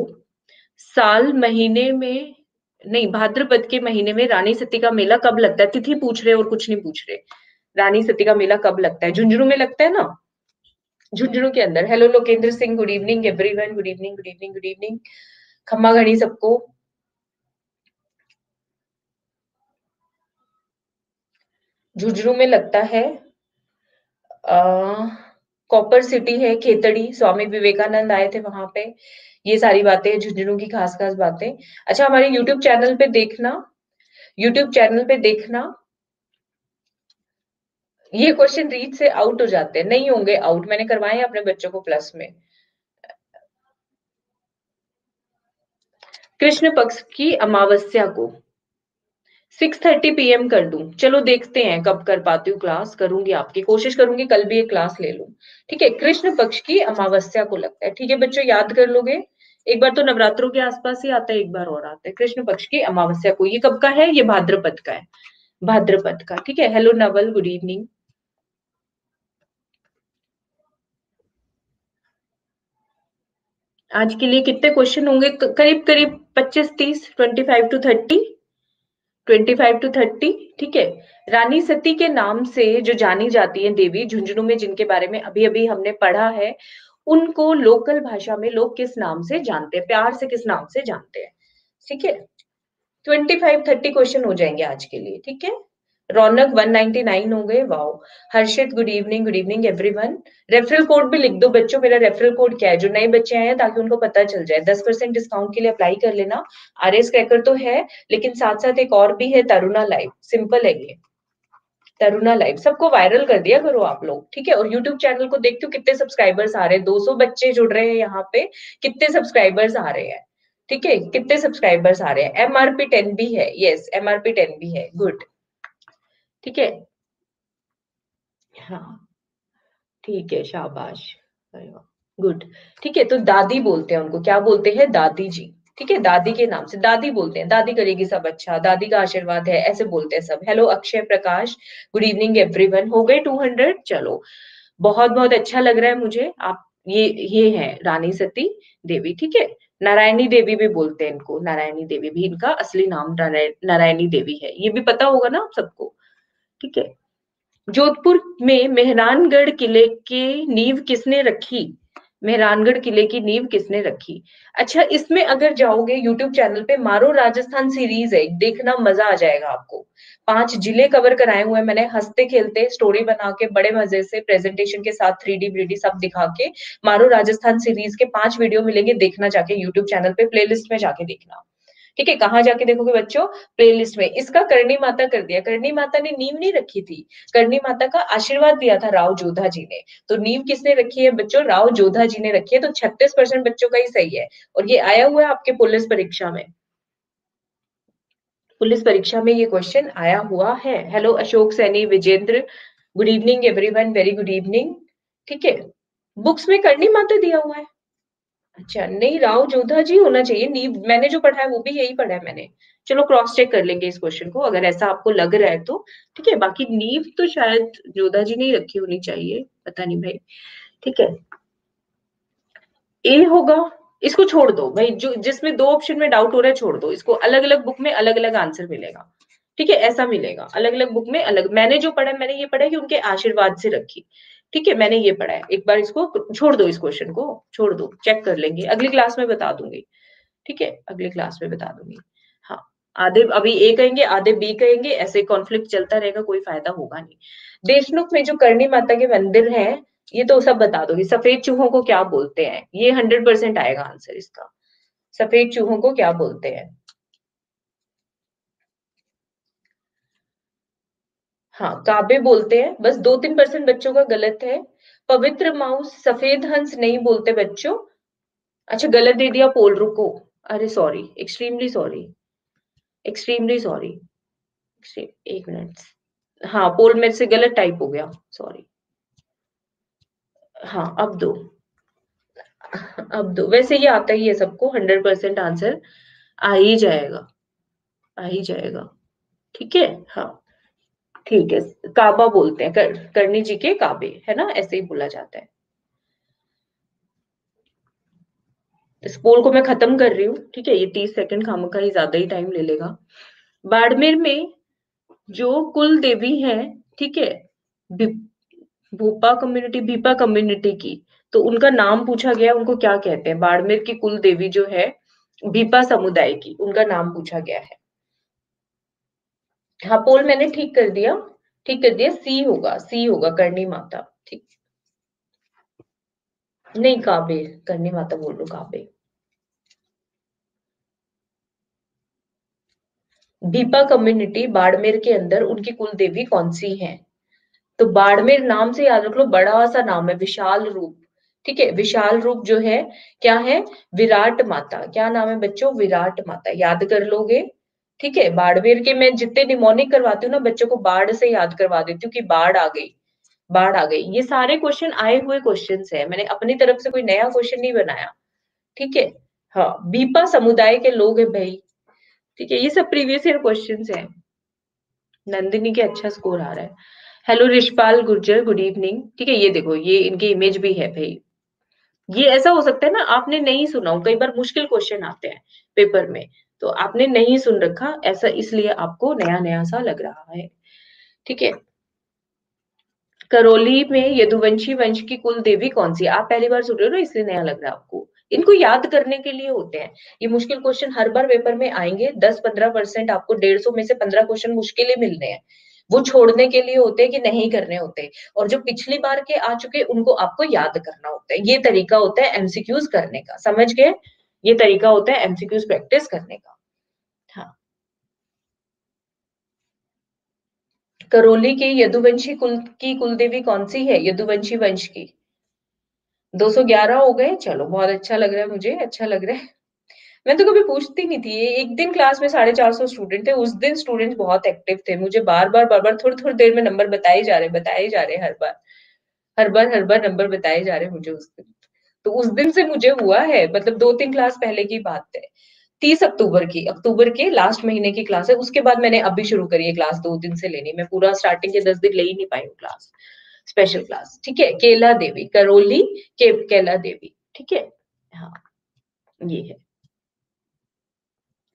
साल महीने में, नहीं भाद्रपद के महीने में रानी सती का मेला कब लगता है? तिथि पूछ रहे और कुछ नहीं पूछ रहे। रानी सती का मेला कब लगता है? झुंझुनू में लगता है ना? झुंझुनू के अंदर। Hello Lokendra Singh good evening everyone good evening good evening good evening खम्मा घड़ी सबको। झुंझुनू में लगता है कॉपर सिटी है, खेतड़ी, स्वामी विवेकानंद आए थे वहाँ पे। ये सारी बातें, झुंझुनू की खास खास बातें। अच्छा हमारे यूट्यूब चैनल पे देखना यूट्यूब चैनल पे देखना। ये क्वेश्चन रीड से आउट हो जाते हैं। नहीं होंगे आउट मैंने करवाए अपने बच्चों को प्लस में। कृष्ण पक्ष की अमावस्या को। 6:30 पीएम कर दूँ। चलो देखते हैं कब कर पाती हूँ क्लास करूँगी आपकी, कोशिश करूँगी कल भी एक क्लास ले लूँ। ठीक है, कृष्ण पक्ष की अमावस्या को लगता है। ठीक है, बच्चों, याद कर लोगे? एक बार तो नवरात्रों के आसपास ही आता है, एक बार और आता है। कृष्ण पक्ष की अमावस्या को, ये कब का है? ये भाद्रपद का है। भाद्रपद का, ठीक है? हेलो नवल गुड इवनिंग आज के लिए कितने क्वेश्चन होंगे? करीब करीब 25 30 25 टू 30 25 टू 30 ठीक है? रानी सती के नाम से जो जानी जाती है देवी झुंझुनू में, जिनके बारे में अभी अभी हमने पढ़ा है, उनको लोकल भाषा में लोग किस नाम से जानते हैं? प्यार से किस नाम से जानते हैं? ठीक है? ट्वेंटी फाइव थर्टी क्वेश्चन हो जाएँगे आज के लिए, ठीक है? रौनक 199 हो गए wow Harshit good evening good evening everyone referral code भी लिख दो बच्चों, मेरा रेफरल कोड क्या है? जो नए बच्चे आए हैं, ताकि उनको पता चल जाए। दस परसेंट डिस्काउंट के लिए अप्लाई कर लेना। आर एस क्रैकर तो है, लेकिन साथ साथ एक और भी है तरुणा लाइव सिंपल है ये. तरुणा लाइव सबको वायरल कर दिया करो आप लोग, ठीक है? और यूट्यूब चैनल को देखते हो, कितने सब्सक्राइबर्स आ रहे हैं? 200 बच्चे जुड़ रहे हैं यहाँ पे, कितने सब्सक्राइबर्स आ रहे हैं? ठीक है? कितने सब्सक्राइबर्स आ रहे हैं? एमआरपी टेन भी है यस एमआरपी टेन भी है गुड ठीक है? हाँ। ठीक है शाबाश। गुड ठीक है तो दादी बोलते हैं उनको। क्या बोलते हैं? दादी जी। ठीक है दादी के नाम से। दादी बोलते हैं दादी करेगी सब अच्छा दादी का आशीर्वाद है ऐसे बोलते हैं सब। Hello Akshay Prakash. Good evening everyone हो गए 200 चलो। बहुत बहुत अच्छा लग रहा है मुझे। आप ये ये है रानी सती देवी ठीक है? नारायणी देवी भी बोलते हैं इनको। नारायणी देवी भी इनका असली नाम नारायणी देवी है। ये भी पता होगा ना आप सबको? ठीक है? जोधपुर में मेहरानगढ़ किले की नींव किसने रखी? मेहरानगढ़ किले की नींव किसने रखी? अच्छा इसमें अगर जाओगे यूट्यूब चैनल पे मारो राजस्थान सीरीज़ है, देखना मज़ा आ जाएगा आपको। पाँच ज़िले कवर कराए हुए मैंने, हँसते खेलते स्टोरी बना के, बड़े मज़े से प्रेजेंटेशन के साथ थ्री डी व्रीडी सब दिखा के, मारो राजस्थान सीरीज़ के पाँच वीडियो मिलेंगे, देखना जाके यूट्यूब चैनल पे प्लेलिस्ट में जाके देखना। ठीक है, कहाँ जाके देखोगे बच्चों? प्लेलिस्ट में। इसका करणी माता कर दिया। करणी माता ने नींव नहीं रखी थी। करणी माता का आशीर्वाद दिया था राव जोधा जी ने। तो नींव किसने रखी है बच्चों? राव जोधा जी ने रखी है। तो छत्तीस परसेंट बच्चों का ही सही है। और ये आया हुआ है आपके पुलिस परीक्षा में। पुलिस परीक्षा में ये क्वेश्चन आया हुआ है। Hello Ashok Saini, Vijendra. Good evening everyone very good evening ठीक है? बुक्स में करनी माता दिया हुआ है। अच्छा नहीं, राव जोधा जी होना चाहिए। नीव मैंने जो पढ़ा है, वो भी यही पढ़ा है मैंने। चलो क्रॉस चेक कर लेंगे इस क्वेश्चन को, अगर ऐसा आपको लग रहा है तो। ठीक है, बाकी नीव तो शायद जोधा जी ने रखी होनी चाहिए, पता नहीं भाई। ठीक है। ए होगा, इसको छोड़ दो भाई, जो, जिसमें दो ऑप्शन में डाउट हो रहा है, छोड़ दो। इसको अलग अलग बुक में अलग अलग आंसर मिलेगा। ठीक है, ऐसा मिलेगा। अलग अलग बुक में अलग, मैंने जो पढ़ा मैंने ये पढ़ा कि उनके आशीर्वाद से रखी। ठीक है, मैंने ये पढ़ा है। एक बार इसको छोड़ दो इस क्वेश्चन को, छोड़ दो चेक कर लेंगे। अगली क्लास में बता दूँगी। ठीक है, अगली क्लास में बता दूँगी। हाँ आधे, अभी ए कहेंगे, आधे बी कहेंगे, ऐसे कॉन्फ्लिक्ट चलता रहेगा, कोई फ़ायदा होगा नहीं। देशमुख में जो करणी माता के मंदिर है, ये तो सब बता दोगे। सफ़ेद चूहों को क्या बोलते हैं? ये हंड्रेड परसेंट आएगा आंसर इसका। सफ़ेद चूहों को क्या बोलते हैं? हाँ काबे बोलते हैं। बस दो तीन परसेंट बच्चों का गलत है। पवित्र माउस सफ़ेद हंस नहीं बोलते बच्चों। अच्छा गलत दे दिया, पोल रुको। अरे sorry extremely sorry extremely sorry एक मिनट हाँ पोल मेरे से गलत टाइप हो गया। सॉरी हाँ अब दो। अब दो। वैसे ये आता ही है सबको हंड्रेड परसेंट आंसर आ ही जाएगा। आ ही जाएगा। ठीक है? हाँ। ठीक है काबा बोलते हैं कर, करनी जी के काबे है ना? ऐसे ही बोला जाता है। इस पोल को मैं खत्म कर रही हूँ ठीक है? ये तीस सेकंड खाम का ही ज़्यादा ही टाइम ले लेगा। बाड़मेर में जो कुल देवी है ठीक है भोपा कम्युनिटी भीपा कम्युनिटी की तो उनका नाम पूछा गया उनको क्या कहते हैं? बाड़मेर की कुल देवी जो है भीपा समुदाय की उनका नाम पूछा गया है। हाँ पोल मैंने ठीक कर दिया, ठीक कर दिया सी होगा सी होगा, करनी माता, ठीक। नहीं काबे करनी माता बोल लो काबे भीपा कम्युनिटी बाड़मेर के अंदर उनकी कुल देवी कौन सी है? तो बाड़मेर नाम से याद रख लो, बड़ा सा नाम है, विशाल रूप, ठीक है, विशाल रूप जो है, क्या है? विराट माता, क्या नाम है बच्चों? विराट माता, याद कर लोगे? ठीक है, बाड़मेर के मैं जितने निमोनिक करवाती हूँ ना, बच्चों को बाढ़ से याद करवा देती हूँ कि बाढ़ आ गई, बाढ़ आ गई। ये सारे क्वेश्चन आए हुए क्वेश्चन है। मैंने अपनी तरफ़ से कोई नया क्वेश्चन नहीं बनाया। ठीक है? हाँ बीपा समुदाय के लोग है भाई। ठीक है, ये सब प्रीवियस ईयर क्वेश्चन है। नंदिनी के अच्छा स्कोर आ रहा है। Hello Rishpal Gurjar good evening ठीक है, ये देखो, ये इनकी इमेज भी है भाई। ये ऐसा हो सकता है ना, आपने नहीं सुना हो, कई बार मुश्किल क्वेश्चन आते हैं पेपर में। तो आपने नहीं सुन रखा, ऐसा इसलिए आपको नया नया सा लग रहा है। ठीक है? करौली में यदुवंशी वंश की कुल देवी कौन सी? आप पहली बार सुन रहे हो ना, इसलिए नया लग रहा है आपको। इनको याद करने के लिए होते हैं। ये मुश्किल क्वेश्चन हर बार पेपर में आएँगे। दस पंद्रह परसेंट आपको डेढ़ सौ में से पंद्रह क्वेश्चन मुश्किल ही मिलने हैं। वो छोड़ने के लिए होते हैं कि नहीं करने होते? और जो पिछली बार के आ चुके, उनको आपको याद करना होता है। ये तरीका होता है एमसीक्यूज करने का। समझ गए? ये तरीका होता है एमसीक्यूज प्रैक्टिस करने का। हाँ। करौली के यदुवंशी कुल, की कुलदेवी कौन सी है? यदुवंशी वंश की। 211 हो गए। चलो, बहुत अच्छा लग रहा है मुझे अच्छा लग रहा है। मैं तो कभी पूछती नहीं थी, एक दिन क्लास में साढ़े चार सौ स्टूडेंट थे, उस दिन स्टूडेंट बहुत एक्टिव थे, मुझे बार बार बार बार थोड़ी थोड़ी देर में नंबर बताए जा रहे, बताए जा रहे, हर बार। हर बार हर बार नंबर बताए जा रहे मुझे उस दिन। तो उस दिन से मुझे हुआ है मतलब दो तीन क्लास पहले की बात है। तीस अक्टूबर की, अक्टूबर के लास्ट महीने की क्लास है, उसके बाद मैंने अभी शुरू करी है क्लास दो दिन से लेनी, मैं पूरा स्टार्टिंग के दस दिन ले ही नहीं पाई हूँ क्लास स्पेशल क्लास ठीक है? केला देवी, करोली, के, केला देवी, ठीक है? हाँ ये है।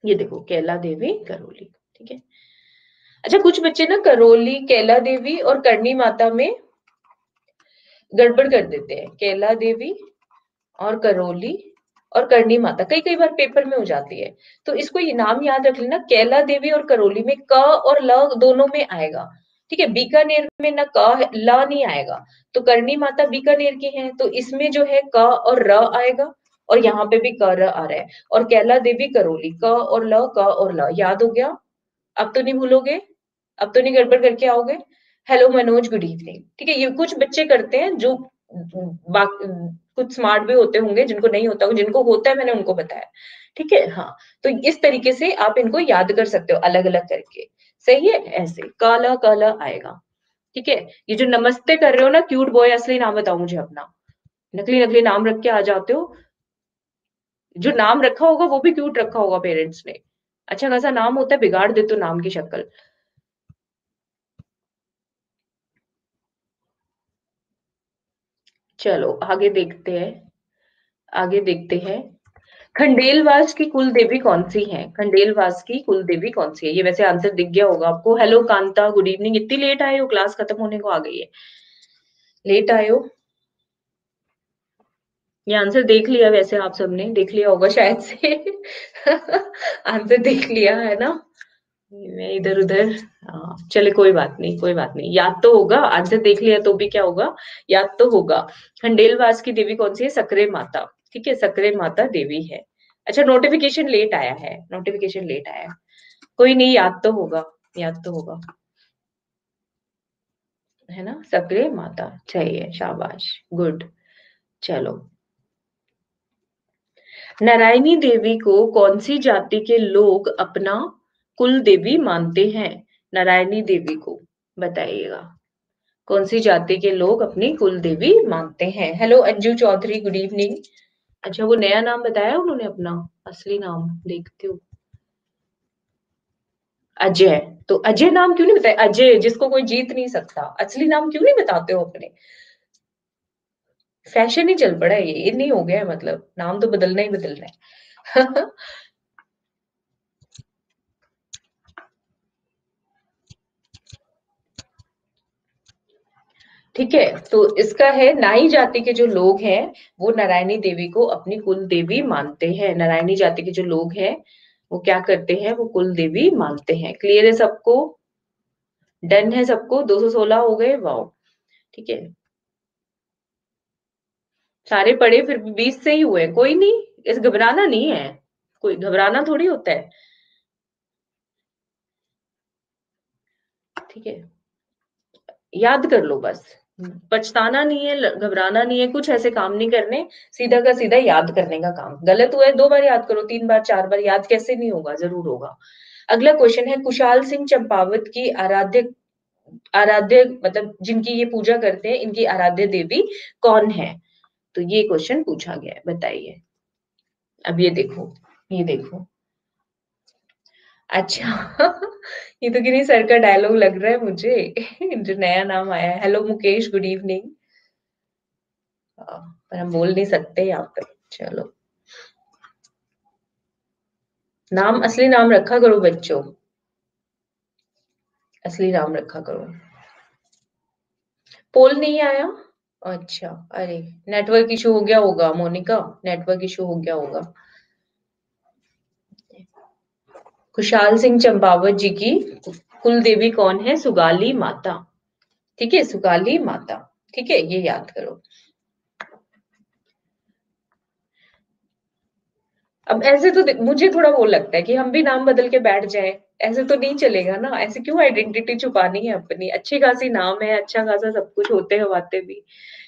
ये देखो, केला देवी, करोली, ठीक है? अच्छा कुछ बच्चे ना करोली, केला देवी और करनी माता में गड़बड़ कर देते हैं। केला देवी और करोली और करनी माता कई कई बार पेपर में हो जाती है। तो इसको ये नाम याद रख लेना, कैला देवी और करोली में क और ल दोनों में आएगा। ठीक है, बीकानेर में ना क, ल नहीं आएगा। तो करनी माता बीकानेर की है तो इसमें जो है क और र आएगा और यहाँ पे भी क, र आ रहा है। और कैला देवी, करोली, क और ल, क और ल, याद हो गया? अब तो नहीं भूलोगे? अब तो नहीं गड़बड़ करके आओगे? हेलो मनोज गुड इवनिंग ठीक है, ये कुछ बच्चे करते हैं जो कुछ स्मार्ट भी होते होंगे, जिनको नहीं होता, जिनको होता है, मैंने उनको बताया। ठीक है? हाँ। तो इस तरीके से आप इनको याद कर सकते हो अलग अलग करके। सही है? ऐसे। काला काला आएगा। ठीक है? ये जो नमस्ते कर रहे हो ना क्यूट बॉय असली नाम बताओ मुझे अपना। नकली नकली नाम रख के आ जाते हो। जो नाम रखा होगा, वो भी क्यूट रखा होगा पेरेंट्स ने। अच्छा खासा नाम होता है, बिगाड़ दे तो नाम की शक्ल। चलो, आगे देखते हैं। आगे देखते हैं। खंडेलवास की कुल देवी कौन सी है? खंडेलवास की कुल देवी कौन सी है? ये वैसे आंसर दिख गया होगा आपको। हेलो कांता गुड इवनिंग इतनी लेट आए हो क्लास खत्म होने को आ गई है। लेट आए हो। ये आंसर देख लिया वैसे आप सबने। देख लिया होगा शायद से। आंसर देख लिया, है ना? मैं इधर उधर चले, कोई बात नहीं, कोई बात नहीं। याद तो होगा, आंसर देख लिया तो भी क्या होगा? याद तो होगा। खंडेलवास की देवी कौन सी है? सकरे माता। ठीक है, सकरे माता देवी है। अच्छा नोटिफिकेशन लेट आया है। नोटिफिकेशन लेट आया कोई नहीं याद तो होगा याद तो होगा। है ना? सक्रे माता। चाहिए, शाबाश। गुड चलो। नारायणी देवी को कौन सी जाति के लोग अपना कुल देवी मानते हैं, नारायणी देवी को, बताइएगा। कौन सी जाति के लोग अपनी कुल देवी मानते हैं? Hello Anju Chaudhary good evening अच्छा वो नया नाम बताया उन्होंने अपना, असली नाम, देखते हो। अजय तो अजय नाम क्यों नहीं बताया? अजय, जिसको कोई जीत नहीं सकता। असली नाम क्यों नहीं बताते हो अपने? फ़ैशन ही चल पड़ा है ये नहीं हो गया है मतलब नाम तो बदलना ही बदलना है। ठीक है? तो इसका है, नाई जाति के जो लोग हैं, वो नारायणी देवी को अपनी कुल देवी मानते हैं। नारायणी जाति के जो लोग हैं, वो क्या करते हैं? वो कुल देवी मानते हैं। क्लियर है सबको? डन है सबको? 216 हो गए? वाओ ठीक है। सारे पढ़े, फिर बीस से ही हुए कोई नहीं, इस घबराना नहीं है। कोई घबराना थोड़ी होता है। ठीक है। याद कर लो बस। पछताना नहीं है घबराना नहीं है, कुछ ऐसे काम नहीं करने, सीधा का सीधा याद करने का काम। गलत हुआ है, दो बार याद करो, तीन बार, चार बार, याद कैसे नहीं होगा? ज़रूर होगा। अगला क्वेश्चन है, कुशाल सिंह चंपावत की आराध्य आराध्य मतलब जिनकी ये पूजा करते हैं, इनकी आराध्य देवी कौन है? तो ये क्वेश्चन पूछा गया है, बताइए। अब ये देखो ये देखो। अच्छा। ये तो गिरी सर का डायलॉग लग रहा है मुझे। जो नया नाम आया है। हेलो मुकेश गुड इवनिंग पर हम बोल नहीं सकते यहाँ पे। चलो। नाम, असली नाम रखा करो बच्चों। असली नाम रखा करो। पोल नहीं आया? अच्छा अरे नेटवर्क इशू हो गया होगा, मोनिका। नेटवर्क इशू हो गया होगा। खुशहाल सिंह चंपावत जी की कुल देवी कौन है? सुगाली माता। ठीक है? सुगाली माता। ठीक है? ये याद करो। अब ऐसे तो मुझे थोड़ा वो लगता है कि हम भी नाम बदल के बैठ जाए। ऐसे तो नहीं चलेगा ना। ऐसे क्यों आइडेंटिटी छुपानी है अपनी? अच्छी खासी नाम है अच्छा खासा सब कुछ होते हवाते भी।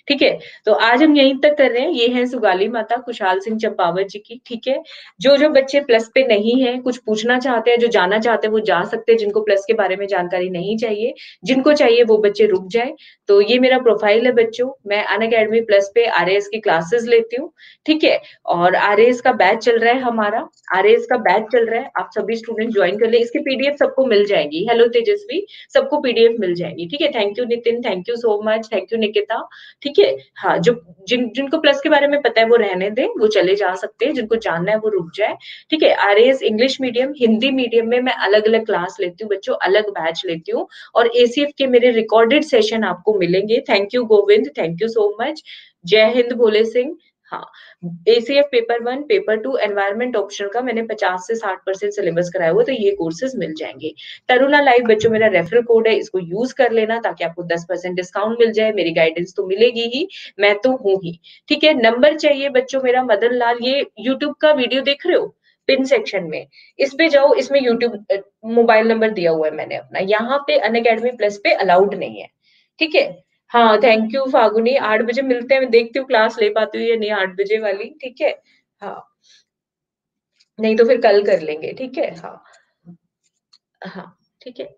ठीक है? तो आज हम यहीं तक कर रहे हैं। ये है सुगाली माता खुशहाल सिंह चंपावत जी की, ठीक है? जो जो बच्चे प्लस पे नहीं है, कुछ पूछना चाहते हैं, जो जाना चाहते हैं, वो जा सकते हैं। जिनको प्लस के बारे में जानकारी नहीं चाहिए, जिनको चाहिए वो बच्चे रुक जाए। तो ये मेरा प्रोफ़ाइल है बच्चों। मैं अन अकेडमी प्लस पे आरएएस की क्लासेस लेती हूँ, ठीक है? और आरएएस का बैच चल रहा है हमारा। आरएएस का बैच चल रहा है। आप सभी स्टूडेंट ज्वाइन कर ले। इसकी पीडीएफ सबको मिल जाएगी। हेलो तेजस्वी। सबको पीडीएफ मिल जाएगी, ठीक है? Thank you Nitin thank you so much thank you Nikita ठीक है हाँ जो, जिन, जिनको प्लस के बारे में पता है वो रहने दें, वो चले जा सकते हैं, जिनको जानना है वो रुक जाए। ठीक है R English medium Hindi medium में मैं अलग अलग क्लास लेती हूँ, बच्चों, अलग बैच लेती हूँ और एसीएफ के मेरे रिकॉर्डेड सेशन आपको मिलेंगे। Thank you Govind thank you so much जय हिंद, भोले सिंह. हाँ ACF paper one paper two environment option का मैंने 50 से 60 परसेंट सिलेबस कराया हुआ तो ये कोर्सेज मिल जाएँगे। तरुणा लाइव बच्चों, मेरा रेफरल कोड है, इसको यूज़ कर लेना ताकि आपको 10 परसेंट डिस्काउंट मिल जाए, मेरी गाइडेंस तो मिलेगी ही, मैं तो हूँ ही। ठीक है नंबर चाहिए बच्चों, मेरा मदन लाल, ये यूट्यूब का वीडियो देख रहे हो? पिन सेक्शन में। इस पे जाओ, इसमें यूट्यूब मोबाइल नंबर दिया हुआ है मैंने अपना। यहाँ पे अन प्लस पे अलाउड नहीं है। ठीक है? हाँ थैंक यू फागुनी। आठ बजे मिलते हैं देखती हूँ क्लास ले पाती हूँ या नहीं आठ बजे वाली ठीक है? हाँ। नहीं तो फिर कल कर लेंगे ठीक है? हाँ। हाँ ठीक है।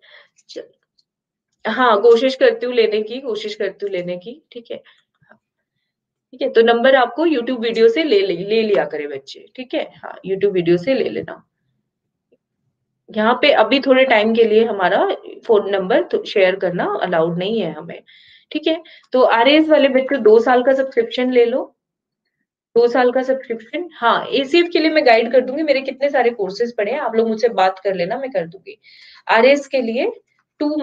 हाँ कोशिश करती हूँ लेने की कोशिश करती हूँ लेने की ठीक है? हाँ, ठीक है तो नंबर आपको यूट्यूब वीडियो से ले ले, ले लिया करे बच्चे ठीक है? हाँ यूट्यूब वीडियो से ले लेना। यहाँ पे अभी थोड़े टाइम के लिए हमारा फ़ोन नंबर शेयर करना अलाउड नहीं है हमें। ठीक है? तो आरएस वाले बच्चों दो साल का सब्सक्रिप्शन ले लो। दो साल का सब्सक्रिप्शन हाँ एसीएफ के लिए मैं गाइड कर दूँगी। मेरे कितने सारे कोर्सेज पड़े हैं, आप लोग मुझसे बात कर लेना, मैं कर दूँगी। आरएस के लिए टू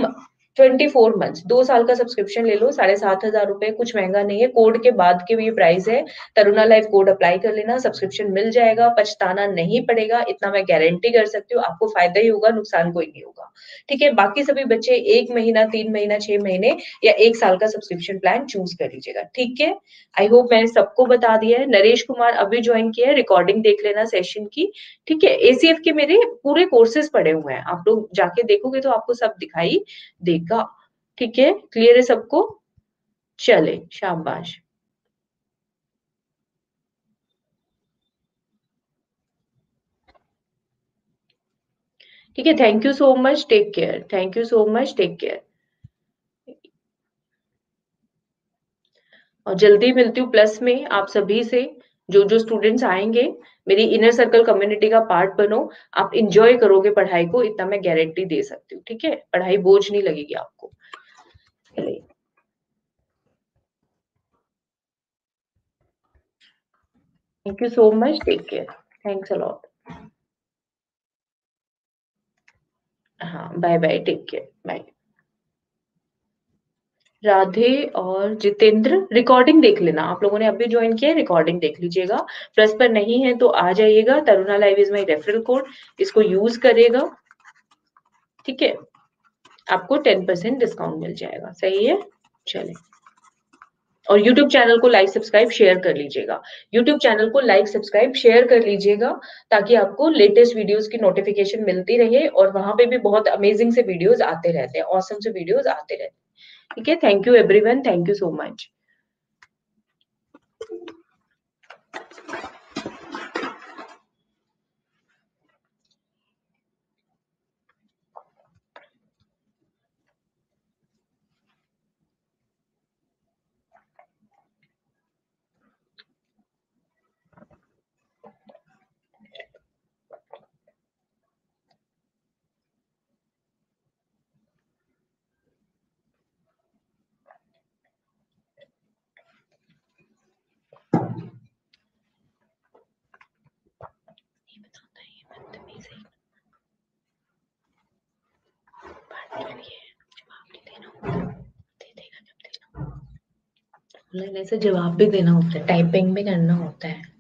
ट्वेंटी फोर मंथ दो साल का सब्सक्रिप्शन ले लो, साढ़े सात हज़ार रुपए, कुछ महँगा नहीं है। कोड के बाद के भी प्राइस है। तरुणा लाइफ कोड अप्लाई कर लेना सब्सक्रिप्शन मिल जाएगा, पछताना नहीं पड़ेगा, इतना मैं गारंटी कर सकती हूँ, आपको फ़ायदा ही होगा, नुकसान कोई नहीं होगा। ठीक है, बाकी सभी बच्चे एक महीना, तीन महीना, छह महीने या एक साल का सब्सक्रिप्शन प्लान चूज़ कर लीजिएगा। ठीक है? आई होप मैंने सबको बता दिया है। नरेश कुमार अभी ज्वाइन किया है रिकॉर्डिंग देख लेना सेशन की। ठीक है? एसीएफ के मेरे पूरे कोर्सेज पड़े हुए हैं। आप लोग जाके देखोगे तो आपको सब दिखाई देगा। ठीक है? क्लियर है सबको? चले, शाबाश। ठीक है thank you so much take care thank you so much take care और जल्दी मिलती हूँ प्लस में आप सभी से। जो जो स्टूडेंट्स आएँगे, मेरी इनर सर्कल कम्युनिटी का पार्ट बनो, आप इंजॉय करोगे पढ़ाई को, इतना मैं गारंटी दे सकती हूँ, ठीक है पढ़ाई बोझ नहीं लगेगी आपको Thank you so much. Take care. Thanks a lot. हाँ bye bye take care bye Radhe और जितेंद्र रिकॉर्डिंग देख लेना। आप लोगों ने अभी ज्वाइन किया है रिकॉर्डिंग देख लीजिएगा। प्लस पर नहीं है तो आ जाइएगा। Taruna live is my referral code इसको यूज़ करेगा ठीक है? आपको टेन परसेंट डिस्काउंट मिल जाएगा। सही है? चले। और YouTube चैनल को लाइक सब्सक्राइब शेयर कर लीजिएगा। YouTube चैनल को लाइक सब्सक्राइब शेयर कर लीजिएगा ताकि आपको लेटेस्ट वीडियोस की नोटिफिकेशन मिलती रहे और वहाँ पे भी बहुत अमेजिंग से वीडियोस आते रहते हैं। ऑसम से वीडियोस आते रहते हैं। ठीक है thank you everyone thank you so much online ऐसे जवाब भी देना होता है, टाइपिंग भी करना होता है।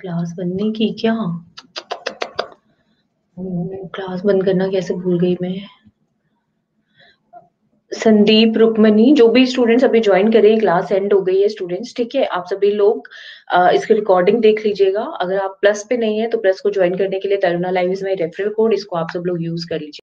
क्लास बंद नहीं की क्या? क्लास बंद करना कैसे भूल गई मैं। संदीप, रुक्मणी जो भी स्टूडेंट्स अभी ज्वाइन करें क्लास एंड हो गई है स्टूडेंट्स, ठीक है? आप सभी लोग इसकी रिकॉर्डिंग देख लीजिएगा। अगर आप प्लस पे नहीं है, तो प्लस को ज्वाइन करने के लिए Taruna live is my referral code इसको आप सब लोग यूज़ कर लीजिए।